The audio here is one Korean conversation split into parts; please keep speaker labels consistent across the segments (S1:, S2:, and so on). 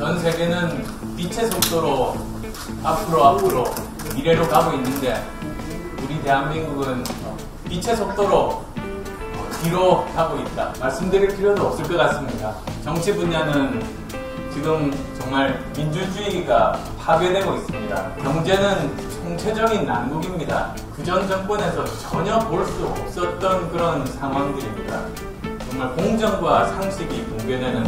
S1: 전 세계는 빛의 속도로 앞으로 앞으로 미래로 가고 있는데 우리 대한민국은 빛의 속도로 뒤로 가고 있다. 말씀드릴 필요도 없을 것 같습니다. 정치 분야는 지금 정말 민주주의가 파괴되고 있습니다. 경제는 총체적인 난국입니다. 그전 정권에서 전혀 볼 수 없었던 그런 상황들입니다. 정말 공정과 상식이 붕괴되는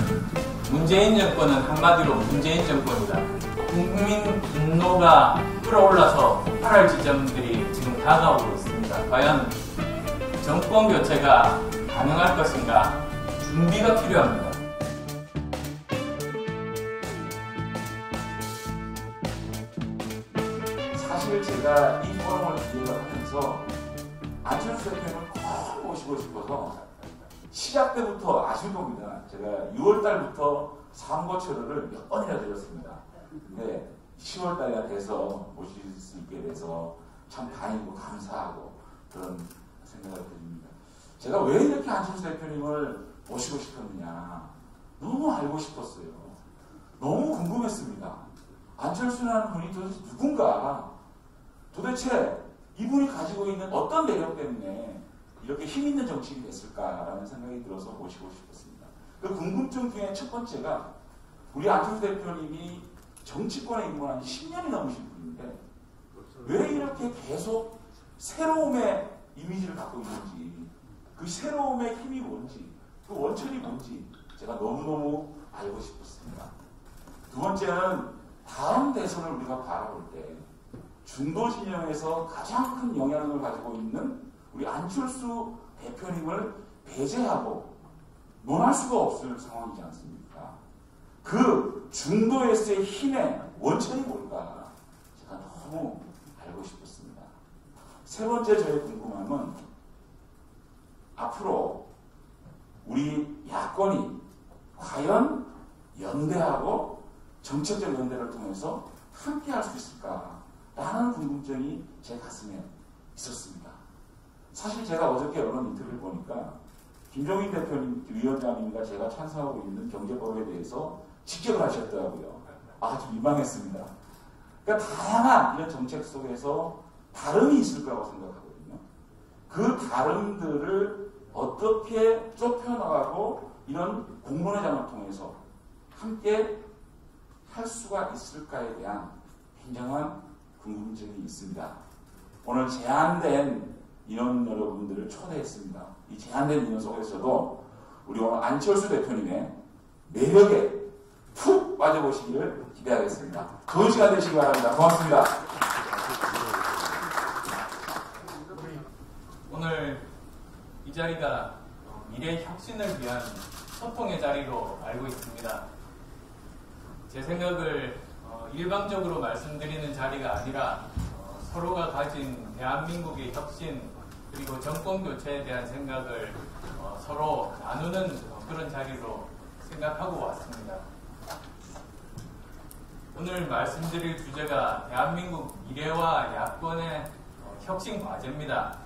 S1: 문재인 정권은 한마디로 문재인 정권이다. 국민 분노가 끌어올라서 폭발할 지점들이 지금 다가오고 있습니다. 과연 정권 교체가 가능할 것인가 준비가 필요합니다.
S2: 사실 제가 이 포럼을 기획을 하면서 안철수 대표를 꼭 모시고 싶어서 시작 때부터 아실 겁니다. 제가 6월 달부터 선거철을 몇 번이나 드렸습니다. 근데 10월 달에 돼서 모실 수 있게 돼서 참 다행이고 감사하고 그런 생각을 드립니다. 제가 왜 이렇게 안철수 대표님을 모시고 싶었느냐. 너무 알고 싶었어요. 너무 궁금했습니다. 안철수라는 분이 도대체 누군가? 도대체 이분이 가지고 있는 어떤 매력 때문에 이렇게 힘 있는 정치인이 됐을까라는 생각이 들어서 모시고 싶었습니다. 그 궁금증 중에 첫 번째가 우리 안철수 대표님이 정치권에 입문한 지 10년이 넘으신 분인데 왜 이렇게 계속 새로움의 이미지를 갖고 있는지 그 새로움의 힘이 뭔지 그 원천이 뭔지 제가 너무너무 알고 싶었습니다. 두 번째는 다음 대선을 우리가 바라볼 때 중도 진영에서 가장 큰 영향을 가지고 있는 우리 안철수 대표님을 배제하고 논할 수가 없을 상황이지 않습니까? 그 중도에서의 힘의 원천이 뭘까? 제가 너무 알고 싶었습니다. 세 번째 저의 궁금함은 앞으로 우리 야권이 과연 연대하고 정책적 연대를 통해서 함께 할 수 있을까 라는 궁금증이 제 가슴에 있었습니다. 사실 제가 어저께 언론 인터뷰를 보니까 김종인 대표님 위원장님과 제가 찬성하고 있는 경제법에 대해서 직격을 하셨더라고요. 아주 민망했습니다. 그러니까 다양한 이런 정책 속에서 다름이 있을 거라고 생각하거든요. 그 다름들을 어떻게 좁혀나가고 이런 공론회장을 통해서 함께 할 수가 있을까에 대한 굉장한 궁금증이 있습니다. 오늘 제한된 인원 여러분들을 초대했습니다. 이 제한된 인원 속에서도 우리 오늘 안철수 대표님의 매력에 푹 빠져보시기를 기대하겠습니다. 좋은 시간 되시기 바랍니다. 고맙습니다.
S1: 오늘 이 자리가 미래 혁신을 위한 소통의 자리로 알고 있습니다. 제 생각을 어, 일방적으로 말씀드리는 자리가 아니라 어, 서로가 가진 대한민국의 혁신 그리고 정권 교체에 대한 생각을 어, 서로 나누는 그런 자리로 생각하고 왔습니다. 오늘 말씀드릴 주제가 대한민국 미래와 야권의 혁신 과제입니다.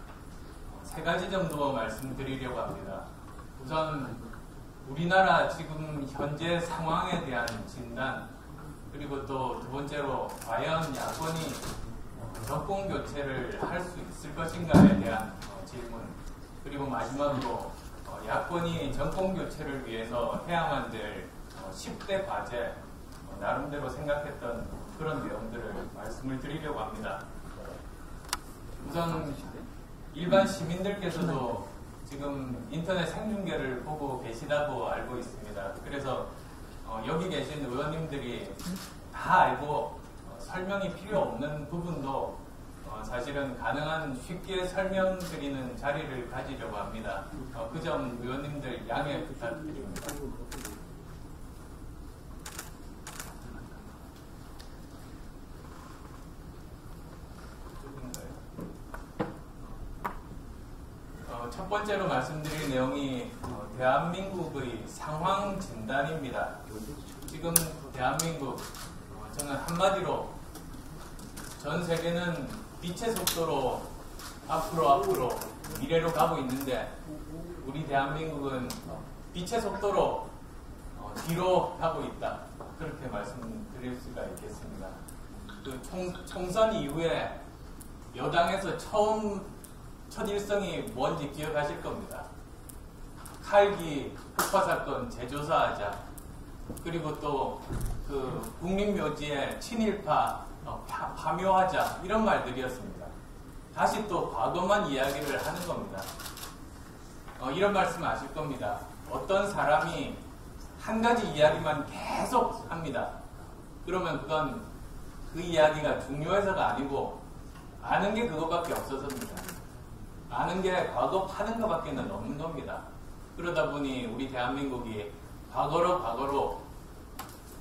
S1: 세 가지 정도 말씀드리려고 합니다. 우선 우리나라 지금 현재 상황에 대한 진단 그리고 또 두 번째로 과연 야권이 정권 교체를 할 수 있을 것인가에 대한 질문 그리고 마지막으로 야권이 정권 교체를 위해서 해야만 될 10대 과제 나름대로 생각했던 그런 내용들을 말씀을 드리려고 합니다. 우선 일반 시민들께서도 지금 인터넷 생중계를 보고 계시다고 알고 있습니다. 그래서 어, 여기 계신 의원님들이 다 알고 어, 설명이 필요 없는 부분도 어, 사실은 가능한 쉽게 설명드리는 자리를 가지려고 합니다. 그점 의원님들 양해 부탁드립니다. 첫 번째로 말씀드릴 내용이 어, 대한민국의 상황 진단입니다. 지금 대한민국 어, 저는 한마디로 전 세계는 빛의 속도로 앞으로 앞으로 미래로 가고 있는데 우리 대한민국은 빛의 속도로 어, 뒤로 가고 있다. 그렇게 말씀. 말씀드릴 수가 있겠습니다. 그 총, 총선 이후에 여당에서 처음 첫 일성이 뭔지 기억하실 겁니다. 칼기 흑화 사건 재조사하자. 그리고 또 그 국민묘지에 친일파 어, 파, 파묘하자 이런 말들이었습니다. 다시 또 과거만 이야기를 하는 겁니다. 어, 이런 말씀 아실 겁니다. 어떤 사람이 한 가지 이야기만 계속 합니다. 그러면 그건 그 이야기가 중요해서가 아니고 아는 게 그것밖에 없어서입니다. 아는 게 과거 파는 것밖에는 없는 겁니다. 그러다 보니 우리 대한민국이 과거로 과거로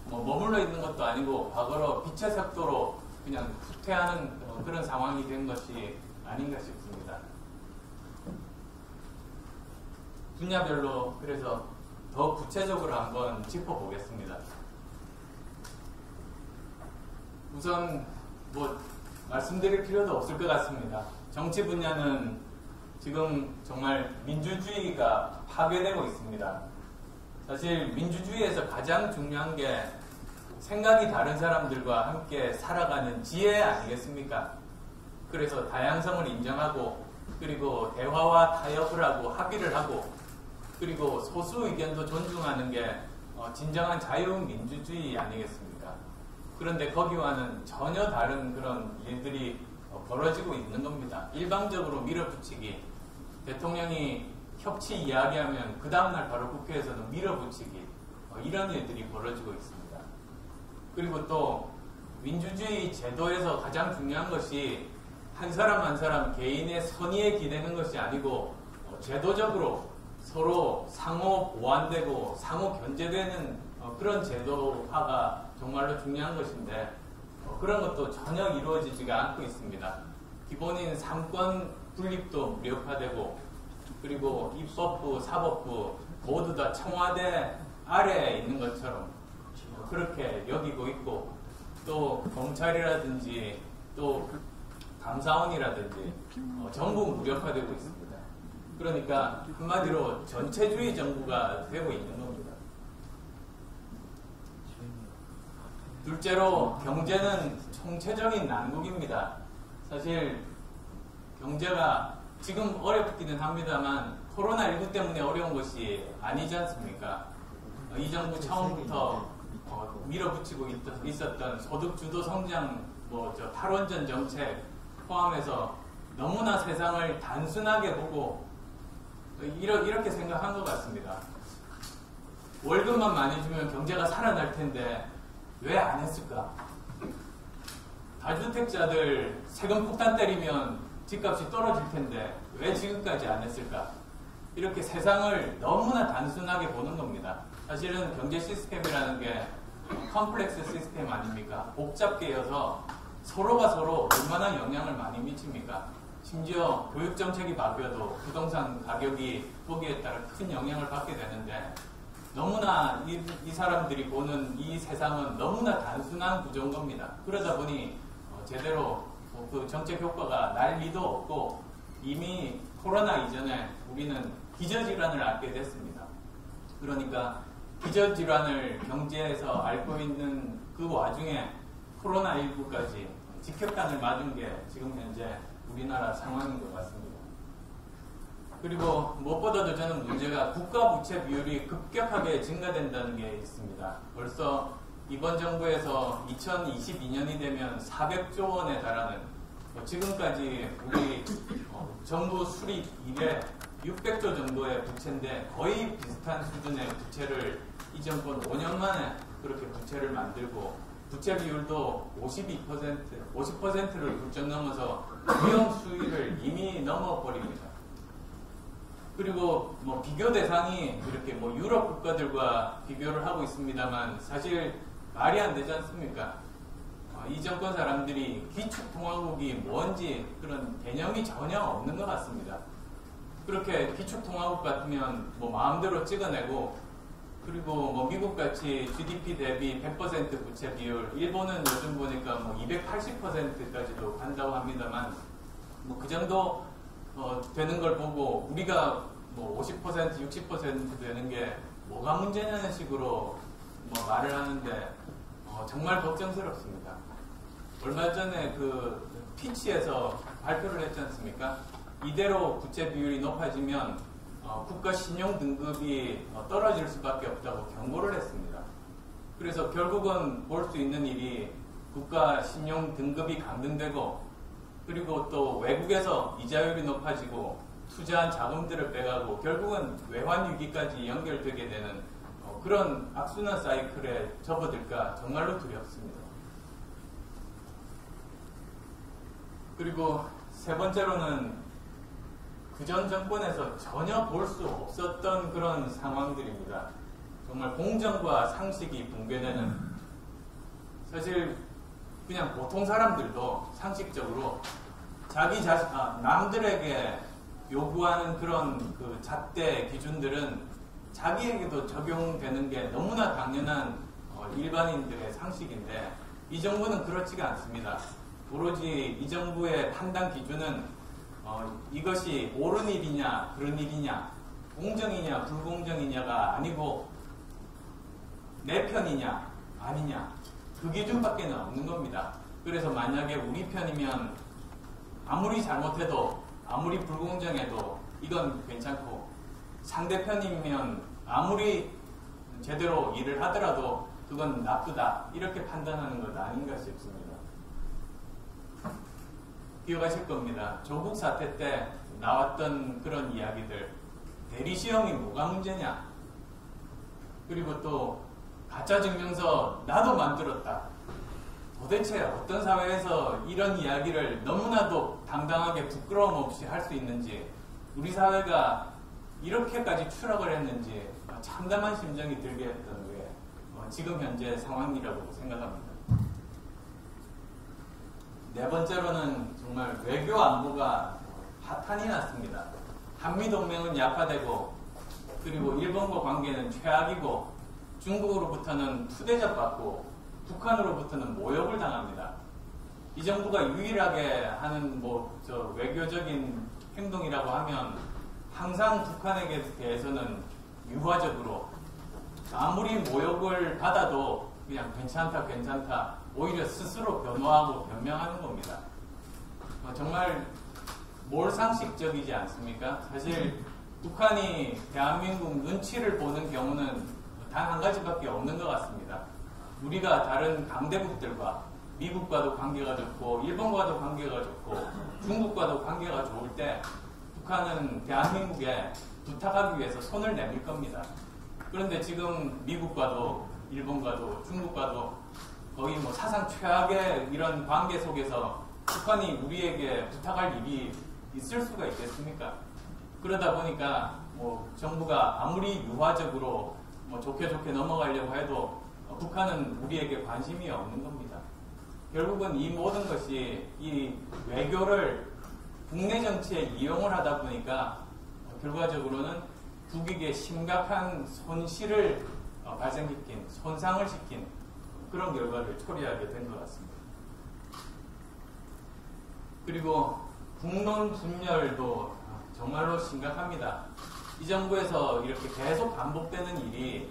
S1: 뭐 머물러 있는 것도 아니고 과거로 빛의 속도로 그냥 후퇴하는 어, 그런 상황이 된 것이 아닌가 싶습니다. 분야별로 그래서 더 구체적으로 한번 짚어보겠습니다. 우선 뭐 말씀드릴 필요도 없을 것 같습니다. 정치 분야는 지금 정말 민주주의가 파괴되고 있습니다. 사실 민주주의에서 가장 중요한 게 생각이 다른 사람들과 함께 살아가는 지혜 아니겠습니까? 그래서 다양성을 인정하고 그리고 대화와 타협을 하고 합의를 하고 그리고 소수 의견도 존중하는 게 어, 진정한 자유민주주의 아니겠습니까? 그런데 거기와는 전혀 다른 그런 일들이 어, 벌어지고 있는 겁니다. 일방적으로 밀어붙이기, 대통령이 협치 이야기하면 그 다음날 바로 국회에서는 밀어붙이기, 어, 이런 일들이 벌어지고 있습니다. 그리고 또 민주주의 제도에서 가장 중요한 것이 한 사람 한 사람 개인의 선의에 기대는 것이 아니고 제도적으로 서로 상호 보완되고 상호 견제되는 어, 그런 제도화가 정말로 중요한 것인데 어, 그런 것도 전혀 이루어지지가 않고 있습니다. 기본인 삼권 분립도 무력화되고 그리고 입법부, 사법부 모두 다 청와대 아래에 있는 것처럼 그렇게 여기고 있고 또 검찰이라든지 또 감사원이라든지 어, 전부 무력화되고 있습니다. 그러니까 한마디로 전체주의 정부가 되고 있는 겁니다. 둘째로 경제는 총체적인 난국입니다. 사실 경제가 지금 어렵기는 합니다만 코로나19 때문에 어려운 것이 아니지 않습니까? 이 정부 처음부터 어, 밀어붙이고 있 었던 소득 주도 성장, 뭐저 탈원전 정책 포함해서 너무나 세상을 단순하게 보고 이렇게 생각한 것 같습니다. 월급만 많이 주면 경제가 살아날 텐데 왜 안 했을까? 다주택자들 세금 폭탄 때리면 집값이 떨어질 텐데 왜 지금까지 안 했을까? 이렇게 세상을 너무나 단순하게 보는 겁니다. 사실은 경제 시스템이라는 게 컴플렉스 시스템 아닙니까? 복잡게여서 서로가 서로 얼마나 영향을 많이 미칩니까? 심지어 교육 정책이 바뀌어도 부동산 가격이 거기에 따라 큰 영향을 받게 되는데 너무나 이, 이 사람들이 보는 이 세상은 너무나 단순한 구조인 겁니다. 그러다 보니 어, 제대로 그 정책 효과가 날 리도 없고 이미 코로나 이전에 우리는 기저질환을 앓게 됐습니다. 그러니까 기저질환을 경제에서 앓고 있는 그 와중에 코로나19까지 직격탄을 맞은 게 지금 현재 우리나라 상황인 것 같습니다. 그리고 무엇보다도 저는 문제가 국가 부채 비율이 급격하게 증가된다는 게 있습니다. 벌써 이번 정부에서 2022년이 되면 400조 원에 달하는 뭐 지금까지 우리 어, 정부 수립 이래 600조 정도의 부채인데 거의 비슷한 수준의 부채를 이 정권 5년 만에 그렇게 부채를 만들고 부채 비율도 52%, 50%를 훌쩍 넘어서 위험 수위를 이미 넘어버립니다. 그리고 뭐 비교 대상이 이렇게 뭐 유럽 국가들과 비교를 하고 있습니다만 사실 말이 안 되지 않습니까? 어, 이 정권 사람들이 기축통화국이 뭔지 그런 개념이 전혀 없는 것 같습니다. 그렇게 기축통화국 같으면 뭐 마음대로 찍어내고 그리고 뭐 미국 같이 GDP 대비 100% 부채 비율, 일본은 요즘 보니까 뭐 280%까지도 간다고 합니다만 뭐 그 정도 어, 되는 걸 보고 우리가 뭐 50% 60% 되는 게 뭐가 문제냐는 식으로 뭐 말을 하는데 어, 어, 정말 걱정스럽습니다. 얼마 전에 그 피치에서 발표를 했지 않습니까? 이대로 부채 비율이 높아지면 어, 국가 신용 등급이 어, 떨어질 수밖에 없다고 경고를 했습니다. 그래서 결국은 볼 수 있는 일이 국가 신용 등급이 감등되고 그리고 또 외국에서 이자율이 높아지고 투자한 자금들을 빼가고 결국은 외환 위기까지 연결되게 되는 어, 그런 악순환 사이클에 접어들까 정말로 두렵습니다. 그리고 세 번째로는 그전 정권에서 전혀 볼 수 없었던 그런 상황들입니다. 정말 공정과 상식이 붕괴되는 사실 그냥 보통 사람들도 상식적으로 자기 자신, 아, 남들에게 요구하는 그런 그 잣대 기준들은 자기에게도 적용되는 게 너무나 당연한 어, 일반인들의 상식인데 이 정부는 그렇지가 않습니다. 오로지 이 정부의 판단 기준은 어, 이것이 옳은 일이냐 그런 일이냐 공정이냐 불공정이냐가 아니고 내 편이냐 아니냐 그 기준밖에 없는 겁니다. 그래서 만약에 우리 편이면 아무리 잘못해도 아무리 불공정해도 이건 괜찮고 상대편이면 아무리 제대로 일을 하더라도 그건 나쁘다 이렇게 판단하는 것 아닌가 싶습니다. 기억하실 겁니다. 조국 사태 때 나왔던 그런 이야기들. 대리시험이 뭐가 문제냐? 그리고 또 가짜 증명서 나도 만들었다. 도대체 어떤 사회에서 이런 이야기를 너무나도 당당하게 부끄러움 없이 할 수 있는지 우리 사회가 이렇게까지 추락을 했는지 참담한 심정이 들게 했던 게 어, 지금 현재 상황이라고 생각합니다. 네 번째로는 정말 외교 안보가 파탄이 났습니다. 한미동맹은 약화되고 그리고 일본과 관계는 최악이고 중국으로부터는 푸대접받고 북한으로부터는 모욕을 당합니다. 이 정부가 유일하게 하는 뭐 저 외교적인 행동이라고 하면 항상 북한에게 대해서는 유화적으로 아무리 모욕을 받아도 그냥 괜찮다 괜찮다 오히려 스스로 변호하고 변명하는 겁니다. 어, 정말 몰상식적이지 않습니까? 사실 북한이 대한민국 눈치를 보는 경우는 단 한 가지밖에 없는 것 같습니다. 우리가 다른 강대국들과 미국과도 관계가 좋고 일본과도 관계가 좋고 중국과도 관계가 좋을 때 북한은 대한민국에 부탁하기 위해서 손을 내밀 겁니다. 그런데 지금 미국과도 일본과도 중국과도 거의 뭐 사상 최악의 이런 관계 속에서 북한이 우리에게 부탁할 일이 있을 수가 있겠습니까? 그러다 보니까 뭐 정부가 아무리 유화적으로 뭐 좋게 좋게 넘어가려고 해도 북한은 우리에게 관심이 없는 겁니다. 결국은 이 모든 것이 이 외교를 국내 정치에 이용을 하다 보니까 결과적으로는 국익에 심각한 손실을 어, 발생시킨, 손상을 시킨 그런 결과를 초래하게 된 것 같습니다. 그리고 국론 분열도 정말로 심각합니다. 이 정부에서 이렇게 계속 반복되는 일이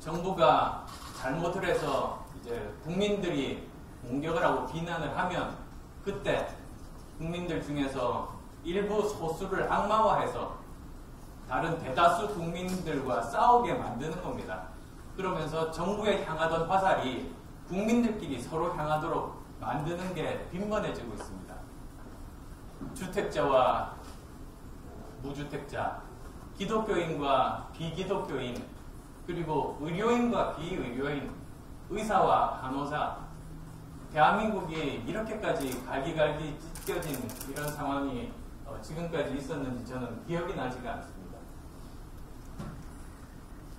S1: 정부가 잘못을 해서 이제 국민들이 공격을 하고 비난을 하면 그때 국민들 중에서 일부 소수를 악마화해서 다른 대다수 국민들과 싸우게 만드는 겁니다. 그러면서 정부에 향하던 화살이 국민들끼리 서로 향하도록 만드는 게 빈번해지고 있습니다. 주택자와 무주택자, 기독교인과 비기독교인, 그리고 의료인과 비의료인, 의사와 간호사, 대한민국이 이렇게까지 갈기갈기 찢겨진 이런 상황이 어, 지금까지 있었는지 저는 기억이 나지가 않습니다.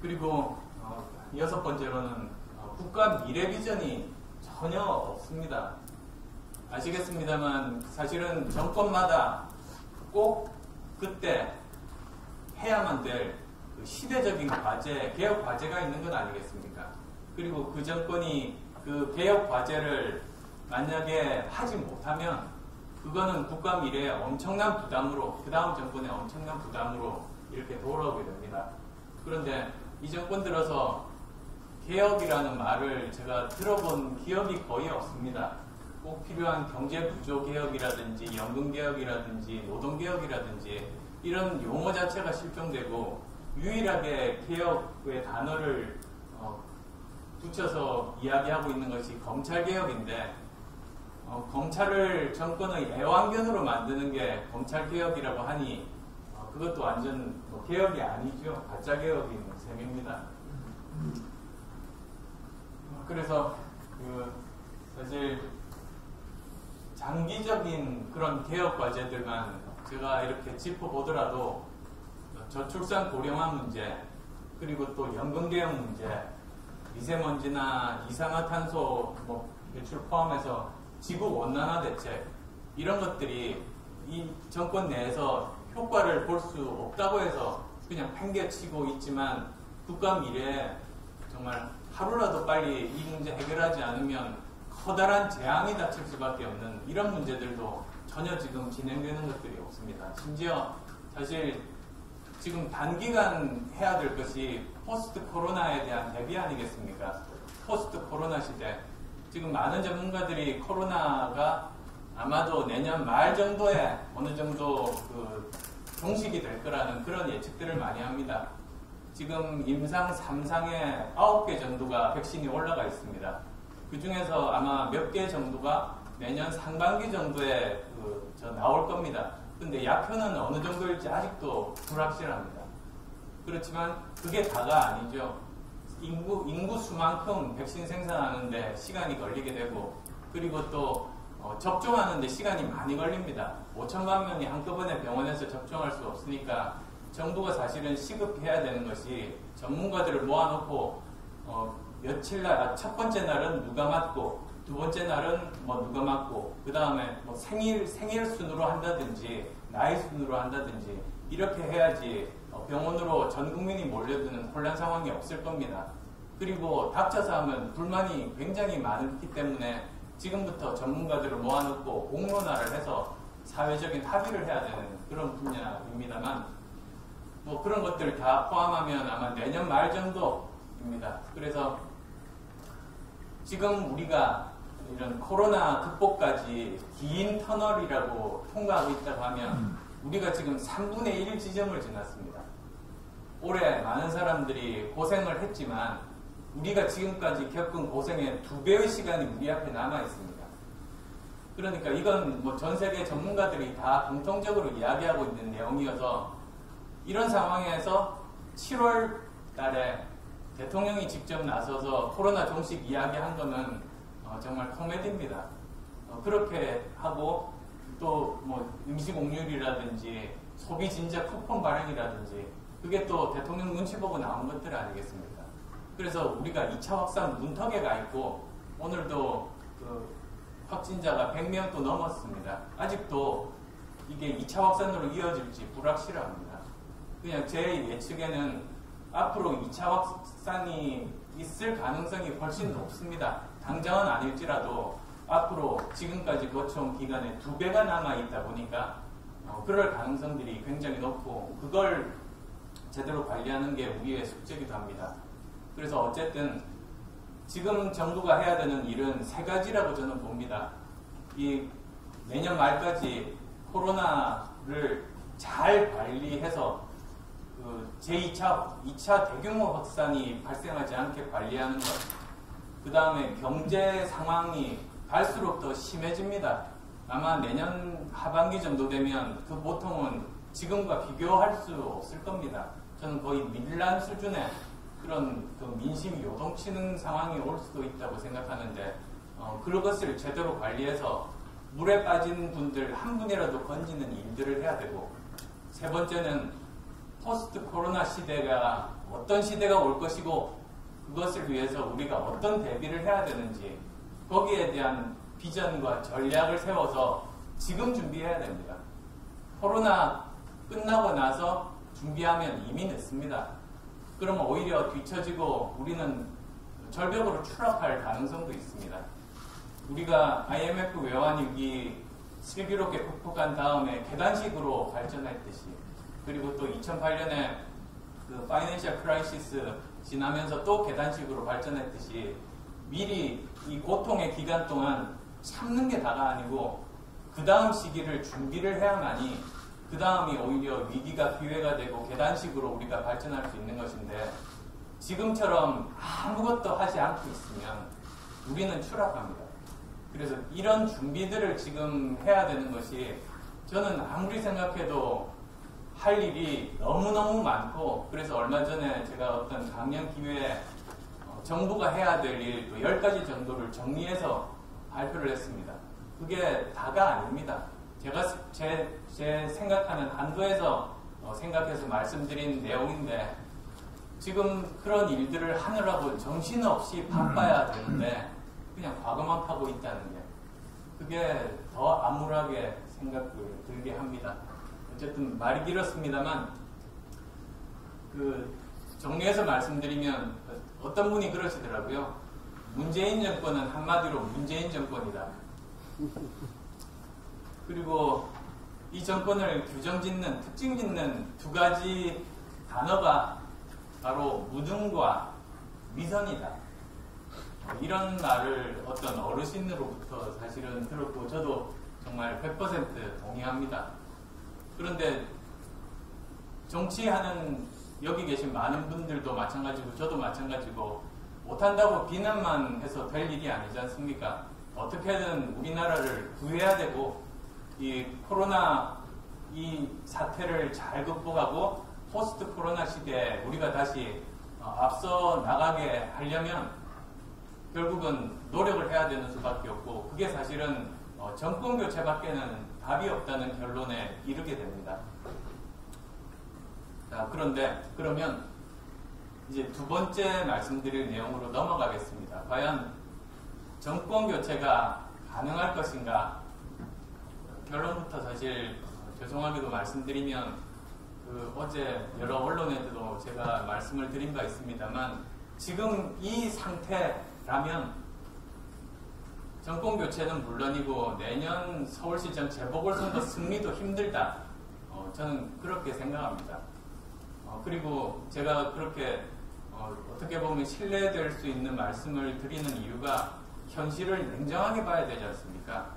S1: 그리고 어, 여섯 번째로는 어, 국가 미래 비전이 전혀 없습니다. 아시겠습니다만 사실은 정권마다 꼭 그때 해야만 될그 시대적인 과제, 개혁 과제가 있는 건 아니겠습니까? 그리고 그 정권이 그 개혁 과제를 만약에 하지 못하면 그거는 국가 미래에 엄청난 부담으로 그 다음 정권의 엄청난 부담으로 이렇게 돌아오게 됩니다. 그런데 이 정권 들어서 개혁이라는 말을 제가 들어본 기억이 거의 없습니다. 꼭 필요한 경제 구조 개혁이라든지 연금 개혁이라든지 노동 개혁이라든지 이런 용어 자체가 실종되고 유일하게 개혁의 단어를 어, 붙여서 이야기하고 있는 것이 검찰 개혁인데 어, 검찰을 정권의 애완견으로 만드는 게 검찰 개혁이라고 하니 어, 그것도 완전 뭐 개혁이 아니죠 가짜 개혁인 셈입니다. 어, 그래서 그 사실 장기적인 그런 개혁 과제들만 제가 이렇게 짚어보더라도 저출산 고령화 문제 그리고 또 연금 개혁 문제 미세먼지나 이산화탄소 뭐 배출 포함해서 지구 온난화 대책 이런 것들이 이 정권 내에서 효과를 볼 수 없다고 해서 그냥 팽개치고 있지만 국가 미래에 정말 하루라도 빨리 이 문제 해결하지 않으면 커다란 재앙이 닥칠 수밖에 없는 이런 문제들도 전혀 지금 진행되는 것들이 없습니다. 심지어 사실 지금 단기간 해야 될 것이 post 코로나에 대한 대비 아니겠습니까? post 코로나 시대. 지금 많은 전문가들이 코로나가 아마도 내년 말 정도에 어느 정도 그 종식이 될 거라는 그런 예측들을 많이 합니다. 지금 임상 3상에 9개 정도가 백신이 올라가 있습니다. 그 중에서 아마 몇 개 정도가 내년 상반기 정도에 그 나올 겁니다. 근데 약효는 어느 정도일지 아직도 불확실합니다. 그렇지만 그게 다가 아니죠. 인구, 인구 수만큼 백신 생산하는데 시간이 걸리게 되고 그리고 또 어, 접종하는데 시간이 많이 걸립니다. 5천만 명이 한꺼번에 병원에서 접종할 수 없으니까 정부가 사실은 시급해야 되는 것이 전문가들을 모아놓고 어, 며칠 날, 아, 첫 번째 날은 누가 맞고 두 번째 날은 뭐 누가 맞고 그 다음에 뭐 생일 생일 순으로 한다든지 나이 순으로 한다든지 이렇게 해야지 어, 병원으로 전 국민이 몰려드는 혼란 상황이 없을 겁니다. 그리고 닥쳐서 하면 불만이 굉장히 많기 때문에 지금부터 전문가들을 모아놓고 공론화를 해서 사회적인 합의를 해야 되는 그런 분야입니다만 뭐 그런 것들 다 포함하면 아마 내년 말 정도입니다. 그래서 지금 우리가 이런 코로나 극복까지 긴 터널이라고 통과하고 있다고 하면 음. 우리가 지금 3분의 1 지점을 지났습니다. 올해 많은 사람들이 고생을 했지만 우리가 지금까지 겪은 고생의 두 배의 시간이 우리 앞에 남아 있습니다. 그러니까 이건 뭐 전 세계 전문가들이 다 공통적으로 이야기하고 있는 내용이어서 이런 상황에서 7월 달에 대통령이 직접 나서서 코로나 종식 이야기한 거는 어, 정말 코미디입니다. 어, 그렇게 하고 또 뭐 임시 공휴일이라든지 소비 진작 쿠폰 발행이라든지 그게 또 대통령 눈치 보고 나온 것들 아니겠습니까? 그래서 우리가 2차 확산 문턱에 가 있고 오늘도 그 확진자가 100명 또 넘었습니다. 아직도 이게 2차 확산으로 이어질지 불확실합니다. 그냥 제 예측에는 앞으로 2차 확산이 있을 가능성이 훨씬 높습니다. 당장은 아닐지라도 앞으로 지금까지 거쳐온 기간에 두 배가 남아 있다 보니까 어, 그럴 가능성들이 굉장히 높고 그걸 제대로 관리하는 게 우리의 숙제기도 합니다. 그래서 어쨌든 지금 정부가 해야 되는 일은 세 가지라고 저는 봅니다. 이 내년 말까지 코로나를 잘 관리해서 그 제2차, 2차 대규모 확산이 발생하지 않게 관리하는 것. 그 다음에 경제 상황이 갈수록 더 심해집니다. 아마 내년 하반기 정도 되면 그 보통은 지금과 비교할 수 없을 겁니다. 저는 거의 밀란 수준의 그런 그 민심이 요동치는 상황이 올 수도 있다고 생각하는데 어, 그것을 제대로 관리해서 물에 빠진 분들 한 분이라도 건지는 일들을 해야 되고 세 번째는 포스트 코로나 시대가 어떤 시대가 올 것이고 그것을 위해서 우리가 어떤 대비를 해야 되는지 거기에 대한 비전과 전략을 세워서 지금 준비해야 됩니다. 코로나 끝나고 나서 준비하면 이미 늦습니다. 그러면 오히려 뒤처지고 우리는 절벽으로 추락할 가능성도 있습니다. 우리가 IMF 외환위기 슬기롭게 극복한 다음에 계단식으로 발전했듯이 그리고 또 2008년에 그 financial crisis 지나면서 또 계단식으로 발전했듯이 미리 이 고통의 기간 동안 참는 게 다가 아니고 그 다음 시기를 준비를 해야만이 그 다음이 오히려 위기가 기회가 되고 계단식으로 우리가 발전할 수 있는 것인데 지금처럼 아무것도 하지 않고 있으면 우리는 추락합니다. 그래서 이런 준비들을 지금 해야 되는 것이 저는 아무리 생각해도 할 일이 너무너무 많고 그래서 얼마 전에 제가 어떤 강연 기회에 어, 정부가 해야 될 일 10가지 정도를 정리해서 발표를 했습니다. 그게 다가 아닙니다. 제가 제, 제 생각하는 한도에서 어, 생각해서 말씀드린 내용인데 지금 그런 일들을 하느라고 정신없이 바빠야 되는데 그냥 과거만 파고 있다는 게 그게 더 암울하게 생각을 들게 합니다. 어쨌든 말이 길었습니다만 그 정리해서 말씀드리면 어떤 분이 그러시더라고요. 문재인 정권은 한마디로 문재인 정권이다. 그리고 이 정권을 규정짓는 특징 짓는 두 가지 단어가 바로 무등과 미선이다. 이런 말을 어떤 어르신으로부터 사실은 들었고 저도 정말 100% 동의합니다. 그런데 정치하는 여기 계신 많은 분들도 마찬가지고 저도 마찬가지고 못한다고 비난만 해서 될 일이 아니지 않습니까? 어떻게든 우리나라를 구해야 되고 이 코로나 이 사태를 잘 극복하고 포스트 코로나 시대에 우리가 다시 어, 앞서 나가게 하려면 결국은 노력을 해야 되는 수밖에 없고 그게 사실은 어, 정권 교체밖에는 답이 없다는 결론에 이르게 됩니다. 자, 그런데 그러면 이제 두 번째 말씀드릴 내용으로 넘어가겠습니다. 과연 정권 교체가 가능할 것인가? 결론부터 사실 죄송하게도 말씀드리면 그 어제 여러 언론에도 제가 말씀을 드린 바 있습니다만 지금 이 상태라면 정권 교체는 물론이고 내년 서울시장 재보궐선거 승리도 힘들다. 어, 저는 그렇게 생각합니다. 어, 그리고 제가 그렇게 어, 떻게 보면 신뢰될 수 있는 말씀을 드리는 이유가 현실을 냉정하게 봐야 되지 않습니까?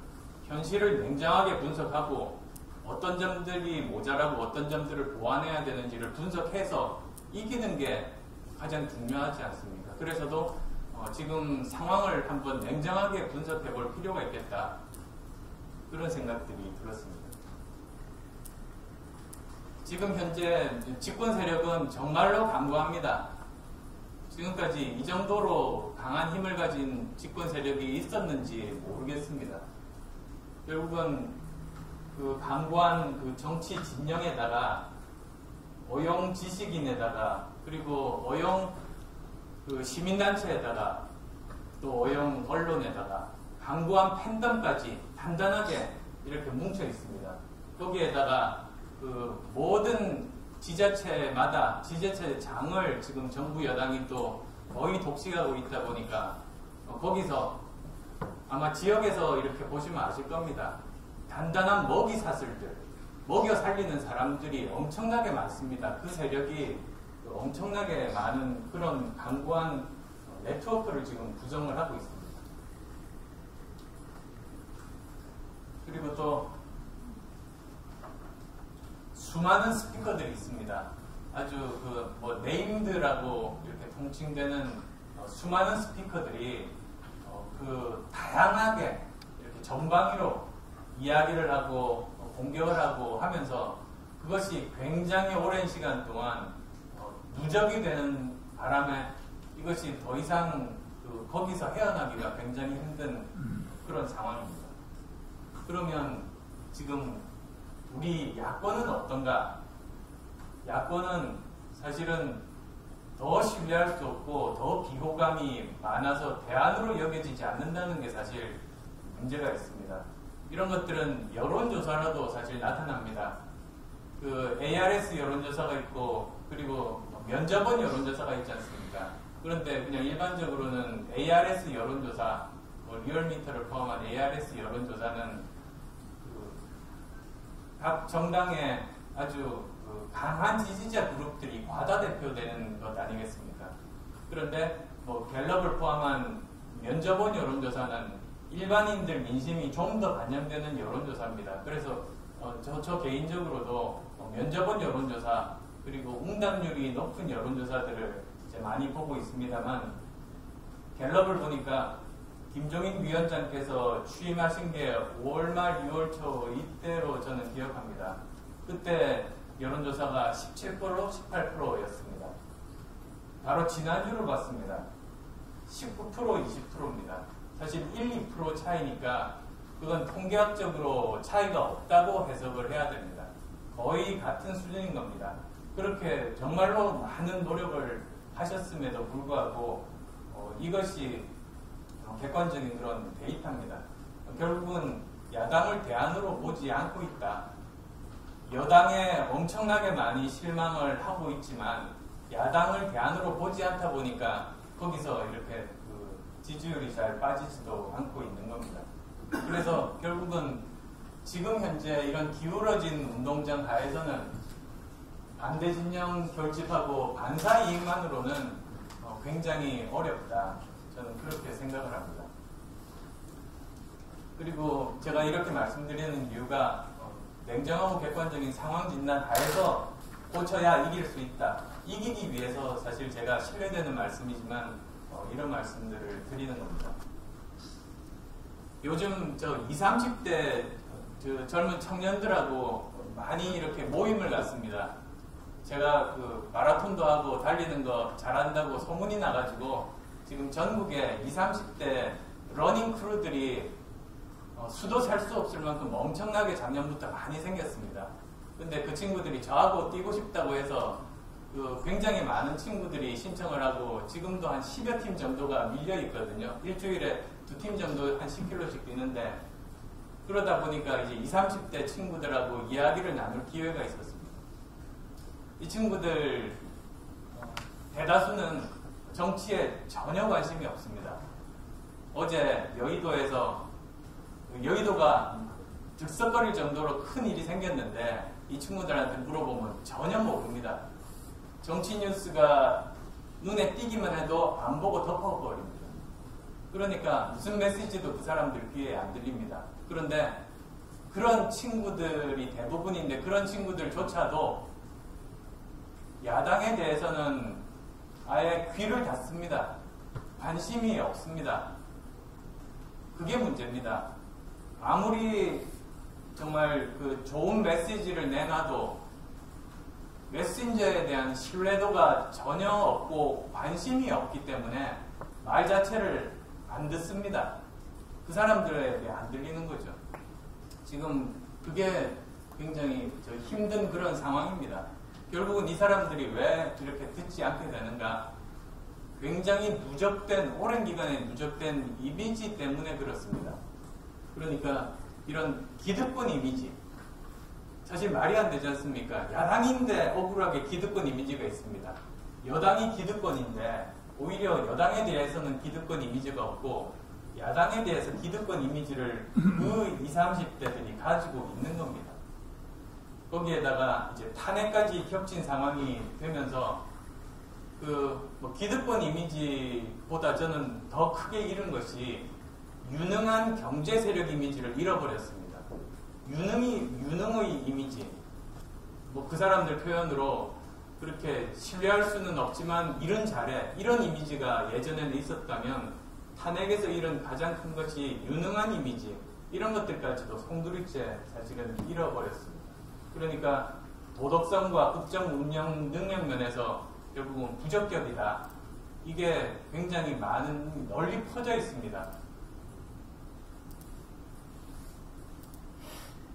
S1: 현실을 냉정하게 분석하고 어떤 점들이 모자라고 어떤 점들을 보완해야 되는지를 분석해서 이기는 게 가장 중요하지 않습니까? 그래서도 어, 지금 상황을 한번 냉정하게 분석해 볼 필요가 있겠다. 그런 생각들이 들었습니다. 지금 현재 집권 세력은 정말로 강구합니다. 지금까지 이 정도로 강한 힘을 가진 집권 세력이 있었는지 모르겠습니다. 결국은 그 강구한 그 정치 진영에다가 어용 지식인에다가 그리고 어용 그 시민단체에다가 또 어용 언론에다가 강구한 팬덤까지 단단하게 이렇게 뭉쳐 있습니다. 거기에다가 그 모든 지자체마다 지자체 장을 지금 정부 여당이 또 거의 독식하고 있다 보니까 거기서 아마 지역에서 이렇게 보시면 아실 겁니다. 단단한 먹이 사슬들, 먹여 살리는 사람들이 엄청나게 많습니다. 그 세력이 엄청나게 많은 그런 강구한 네트워크를 지금 구성을 하고 있습니다. 그리고 또 수많은 스피커들이 있습니다. 아주 그 뭐 네임드라고 이렇게 통칭되는 어 수많은 스피커들이 어그 다양하게 이렇게 전방위로 이야기를 하고 공격을 하고 하면서 그것이 굉장히 오랜 시간 동안 누적이 되는 바람에 이것이 더 이상 그 거기서 헤어나기가 굉장히 힘든 그런 상황입니다. 그러면 지금 우리 야권은 어떤가? 야권은 사실은 더 신뢰할 수 없고 더 비호감이 많아서 대안으로 여겨지지 않는다는 게 사실 문제가 있습니다. 이런 것들은 여론조사로도 사실 나타납니다. 그 ARS 여론조사가 있고 그리고 면접은 여론조사가 있지 않습니까? 그런데 그냥 일반적으로는 ARS 여론조사, 뭐 리얼미터를 포함한 ARS 여론조사는 그각 정당의 아주 그 강한 지지자 그룹들이 과다대표되는 것 아니겠습니까? 그런데 뭐 갤럽을 포함한 면접원 여론조사는 일반인들 민심이 좀 더 반영되는 여론조사입니다. 그래서 어, 저, 저 개인적으로도 어, 면접원 여론조사 그리고 응답률이 높은 여론조사들을 이제 많이 보고 있습니다만 갤럽을 보니까 김종인 위원장께서 취임하신 게 5월 말 6월 초 이때로 저는 기억합니다. 그때 여론조사가 17% 18%였습니다. 바로 지난주를 봤습니다. 19% 20%입니다. 사실 1, 2% 차이니까 그건 통계학적으로 차이가 없다고 해석을 해야 됩니다. 거의 같은 수준인 겁니다. 그렇게 정말로 많은 노력을 하셨음에도 불구하고 어, 이것이 객관적인 그런 데이터입니다. 결국은 야당을 대안으로 보지 않고 있다. 여당에 엄청나게 많이 실망을 하고 있지만 야당을 대안으로 보지 않다 보니까 거기서 이렇게 그 지지율이 잘 빠지지도 않고 있는 겁니다. 그래서 결국은 지금 현재 이런 기울어진 운동장 하에서는 반대 진영 결집하고 반사 이익만으로는 어, 굉장히 어렵다. 저는 그렇게 생각을 합니다. 그리고 제가 이렇게 말씀드리는 이유가 어, 냉정하고 객관적인 상황 진단 하에서 고쳐야 이길 수 있다. 이기기 위해서 사실 제가 신뢰되는 말씀이지만 어, 이런 말씀들을 드리는 겁니다. 요즘 저 20, 30대 저 젊은 청년들하고 많이 이렇게 모임을 갖습니다. 제가 그 마라톤도 하고 달리는 거 잘한다고 소문이 나가지고 지금 전국에 20, 30대 running crew들이 어, 수도 셀 수 없을 만큼 엄청나게 작년부터 많이 생겼습니다. 근데 그 친구들이 저하고 뛰고 싶다고 해서 그 굉장히 많은 친구들이 신청을 하고 지금도 한 10여 팀 정도가 밀려 있거든요. 일주일에 두 팀 정도 한 10km씩 뛰는데 그러다 보니까 이제 20, 30대 친구들하고 이야기를 나눌 기회가 있었습니다. 이 친구들 어, 대다수는 정치에 전혀 관심이 없습니다. 어제 여의도에서 그 여의도가 들썩거릴 정도로 큰 일이 생겼는데 이 친구들한테 물어보면 전혀 모릅니다. 정치 뉴스가 눈에 띄기만 해도 안 보고 덮어버립니다. 그러니까 무슨 메시지도 그 사람들 귀에 안 들립니다. 그런데 그런 친구들이 대부분인데 그런 친구들조차도 야당에 대해서는 아예 귀를 닫습니다. 관심이 없습니다. 그게 문제입니다. 아무리 정말 그 좋은 메시지를 내놔도 메신저에 대한 신뢰도가 전혀 없고 관심이 없기 때문에 말 자체를 안 듣습니다. 그 사람들에게 안 들리는 거죠. 지금 그게 굉장히 힘든 그런 상황입니다. 결국은 이 사람들이 왜 이렇게 듣지 않게 되는가? 굉장히 누적된, 오랜 기간에 누적된 이미지 때문에 그렇습니다. 그러니까 이런 기득권 이미지. 사실 말이 안 되지 않습니까? 야당인데 억울하게 기득권 이미지가 있습니다. 여당이 기득권인데 오히려 여당에 대해서는 기득권 이미지가 없고 야당에 대해서 기득권 이미지를 그 20, 30대들이 가지고 있는 겁니다. 거기에다가 이제 탄핵까지 겹친 상황이 되면서 그 뭐 기득권 이미지보다 저는 더 크게 잃은 것이 유능한 경제 세력 이미지를 잃어버렸습니다. 유능이 유능의 이미지. 뭐 그 사람들 표현으로 그렇게 신뢰할 수는 없지만 일은 잘해. 이런 이미지가 예전에는 있었다면 탄핵에서 잃은 가장 큰 것이 유능한 이미지. 이런 것들까지도 송두리째 사실은 잃어버렸습니다. 그러니까 도덕성과 국정 운영 능력 면에서 결국은 부적격이다. 이게 굉장히 많은 널리 퍼져 있습니다.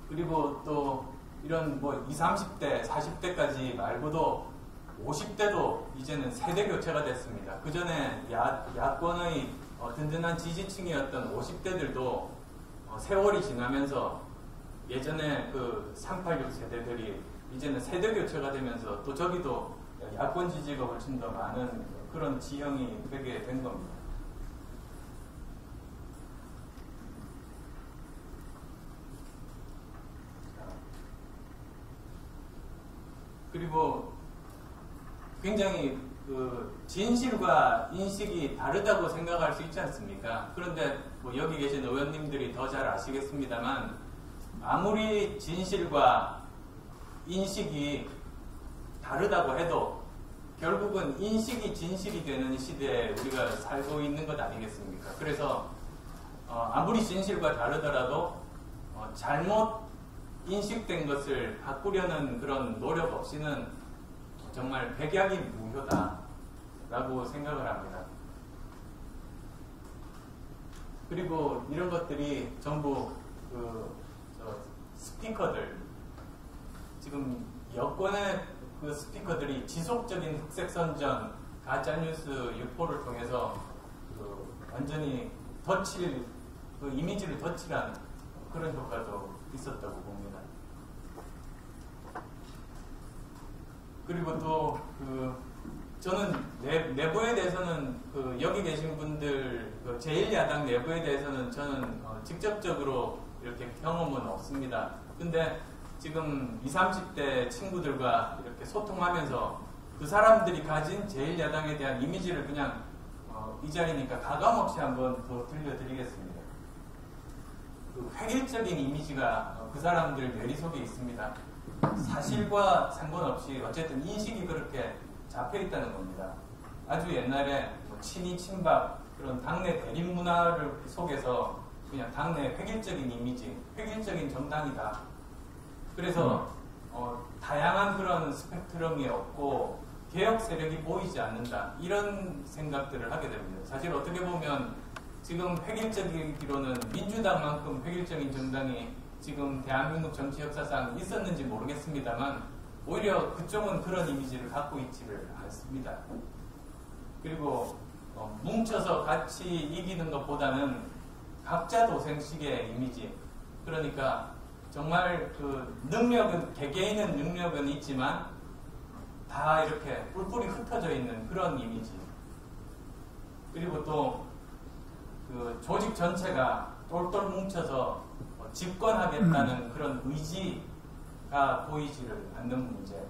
S1: 그리고 또 이런 뭐 20, 30대, 40대까지 말고도 50대도 이제는 세대 교체가 됐습니다. 그 전에 야권의 어, 든든한 지지층이었던 50대들도 어, 세월이 지나면서 예전에 그 386 세대들이 이제는 세대 교체가 되면서 또 저기도 야권 지지가 훨씬 더 많은 그런 지형이 되게 된 겁니다. 그리고 굉장히 그 진실과 인식이 다르다고 생각할 수 있지 않습니까? 그런데 뭐 여기 계신 의원님들이 더 잘 아시겠습니다만 아무리 진실과 인식이 다르다고 해도 결국은 인식이 진실이 되는 시대에 우리가 살고 있는 것 아니겠습니까? 그래서 어, 아무리 진실과 다르더라도 어, 잘못 인식된 것을 바꾸려는 그런 노력 없이는 정말 백약이 무효다라고 생각을 합니다. 그리고 이런 것들이 전부 그 스피커들 지금 여권의 그 스피커들이 지속적인 흑색 선전, 가짜 뉴스 유포를 통해서 그 완전히 덧칠 그 이미지를 덧칠한 그런 효과도 있었다고 봅니다. 그리고 또 그 저는 내, 내부에 대해서는 그 여기 계신 분들 그 제1야당 내부에 대해서는 저는 어 직접적으로 이렇게 경험은 없습니다. 근데 지금 20, 30대 친구들과 이렇게 소통하면서 그 사람들이 가진 제1야당에 대한 이미지를 그냥 어, 이 자리니까 가감없이 한번 더 들려드리겠습니다. 그 획일적인 이미지가 어, 그 사람들 머릿속에 있습니다. 사실과 상관없이 어쨌든 인식이 그렇게 잡혀 있다는 겁니다. 아주 옛날에 뭐 친이 친박 그런 당내 대립 문화를 속에서 그냥 당내 획일적인 이미지, 획일적인 정당이다. 그래서 어, 다양한 그런 스펙트럼이 없고 개혁 세력이 보이지 않는다. 이런 생각들을 하게 됩니다. 사실 어떻게 보면 지금 획일적이기로는 민주당만큼 획일적인 정당이 지금 대한민국 정치 역사상 있었는지 모르겠습니다만 오히려 그쪽은 그런 이미지를 갖고 있지를 않습니다. 그리고 어, 뭉쳐서 같이 이기는 것보다는 각자 도생식의 이미지. 그러니까 정말 그 능력은 개개인은 능력은 있지만 다 이렇게 뿔뿔이 흩어져 있는 그런 이미지. 그리고 또 그 조직 전체가 똘똘 뭉쳐서 집권하겠다는 그런 의지가 보이지를 않는 문제.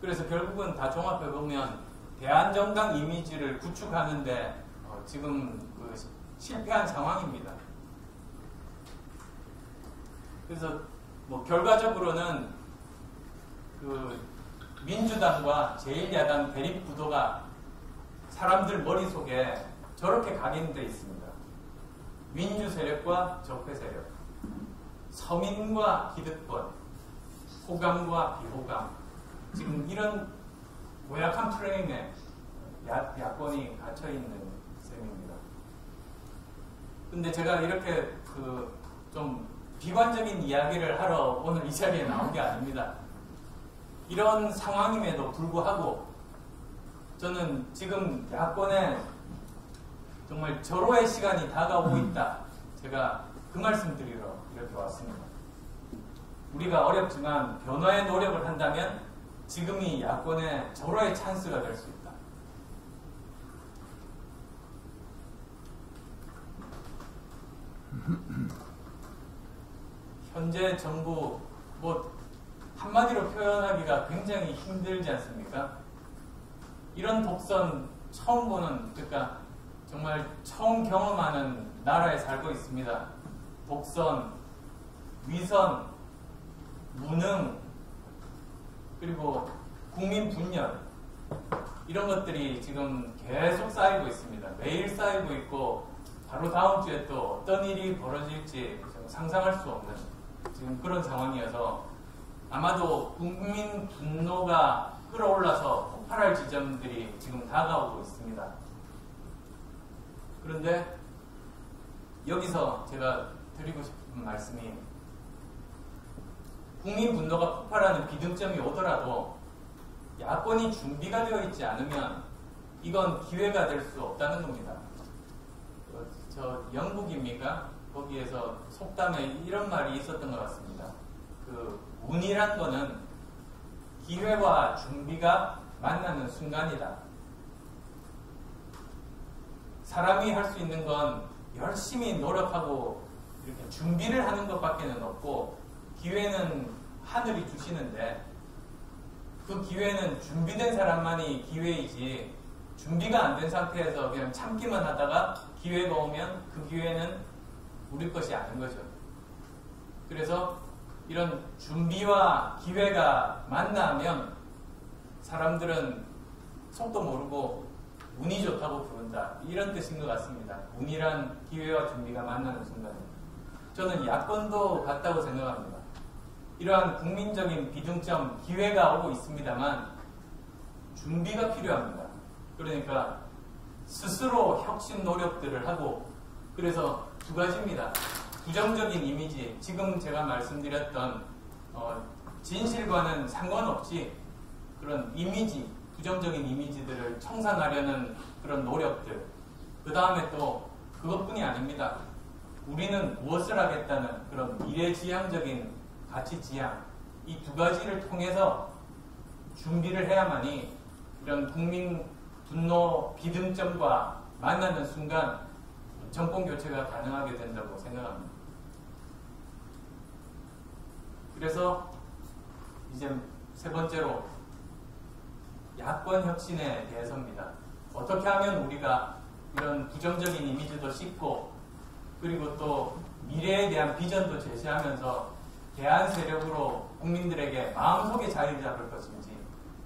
S1: 그래서 결국은 다 종합해 보면 대한정당 이미지를 구축하는데 어, 지금 그 실패한 상황입니다. 그래서 뭐 결과적으로는 그 민주당과 제1야당 대립 구도가 사람들 머릿속에 저렇게 각인되어 있습니다. 민주 세력과 적폐 세력, 서민과 기득권, 호감과 비호감, 지금 이런 고약한 프레임에 야, 야권이 갇혀 있는. 근데 제가 이렇게 그 좀 비관적인 이야기를 하러 오늘 이 자리에 나온 게 아닙니다. 이런 상황임에도 불구하고 저는 지금 야권에 정말 절호의 시간이 다가오고 있다. 제가 그 말씀 드리러 이렇게 왔습니다. 우리가 어렵지만 변화의 노력을 한다면 지금이 야권의 절호의 찬스가 될 수 있다. 현재 정부 뭐 한마디로 표현하기가 굉장히 힘들지 않습니까? 이런 독선 처음 보는 그러니까 정말 처음 경험하는 나라에 살고 있습니다. 독선, 위선, 무능, 그리고 국민 분열 이런 것들이 지금 계속 쌓이고 있습니다. 매일 쌓이고 있고 바로 다음 주에 또 어떤 일이 벌어질지 상상할 수 없는 지금 그런 상황이어서 아마도 국민 분노가 끌어올라서 폭발할 지점들이 지금 다가오고 있습니다. 그런데 여기서 제가 드리고 싶은 말씀이 국민 분노가 폭발하는 비등점이 오더라도 야권이 준비가 되어 있지 않으면 이건 기회가 될 수 없다는 겁니다. 어, 저 영국입니까? 거기에서 속담에 이런 말이 있었던 것 같습니다. 그 운이란 거는 기회와 준비가 만나는 순간이다. 사람이 할 수 있는 건 열심히 노력하고 이렇게 준비를 하는 것밖에는 없고 기회는 하늘이 주시는데 그 기회는 준비된 사람만이 기회이지 준비가 안 된 상태에서 그냥 참기만 하다가 기회가 오면 그 기회는 우리 것이 아닌 거죠. 그래서 이런 준비와 기회가 만나면 사람들은 속도 모르고 운이 좋다고 부른다. 이런 뜻인 것 같습니다. 운이란 기회와 준비가 만나는 순간입니다. 저는 야권도 같다고 생각합니다. 이러한 국민적인 비중점 기회가 오고 있습니다만 준비가 필요합니다. 그러니까 스스로 혁신 노력들을 하고 그래서 두 가지입니다. 부정적인 이미지 지금 제가 말씀드렸던 어, 진실과는 상관없이 그런 이미지 부정적인 이미지들을 청산하려는 그런 노력들 그 다음에 또 그것뿐이 아닙니다. 우리는 무엇을 하겠다는 그런 미래지향적인 가치지향 이 두 가지를 통해서 준비를 해야만이 이런 국민 분노 비등점과 만나는 순간 정권 교체가 가능하게 된다고 생각합니다. 그래서 이제 세 번째로 야권 혁신에 대해서입니다. 어떻게 하면 우리가 이런 부정적인 이미지도 씻고 그리고 또 미래에 대한 비전도 제시하면서 대안 세력으로 국민들에게 마음속에 자리 잡을 것인지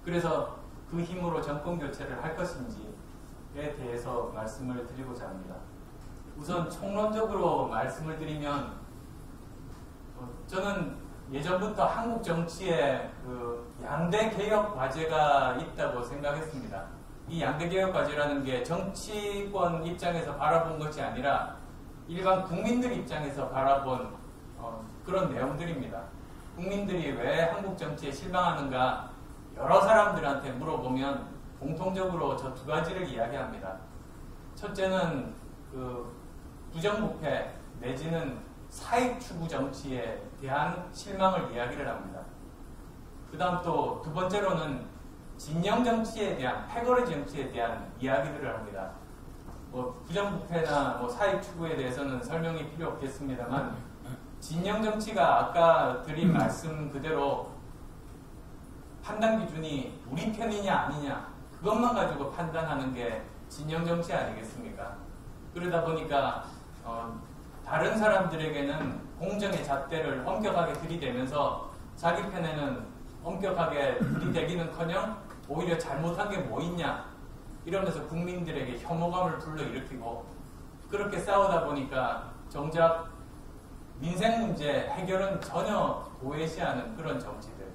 S1: 그래서 그 힘으로 정권 교체를 할 것인지에 대해서 말씀을 드리고자 합니다. 우선 총론적으로 말씀을 드리면 어, 저는 예전부터 한국 정치에 그 양대 개혁 과제가 있다고 생각했습니다. 이 양대 개혁 과제라는 게 정치권 입장에서 바라본 것이 아니라 일반 국민들 입장에서 바라본 어, 그런 내용들입니다. 국민들이 왜 한국 정치에 실망하는가 여러 사람들한테 물어보면 공통적으로 저 두 가지를 이야기합니다. 첫째는 그 부정부패 내지는 사익 추구 정치에 대한 실망을 이야기를 합니다. 그 다음 또 두 번째로는 진영 정치에 대한 패거리 정치에 대한 이야기들을 합니다. 뭐 부정부패나 뭐 사익 추구에 대해서는 설명이 필요 없겠습니다만 진영 정치가 아까 드린 말씀 그대로 판단 기준이 우리 편이냐 아니냐 그것만 가지고 판단하는 게 진영 정치 아니겠습니까? 그러다 보니까 어, 다른 사람들에게는 공정의 잣대를 엄격하게 들이대면서 자기 편에는 엄격하게 들이대기는커녕 오히려 잘못한 게 뭐 있냐 이러면서 국민들에게 혐오감을 불러일으키고 그렇게 싸우다 보니까 정작 민생 문제 해결은 전혀 도외시하는 그런 정치들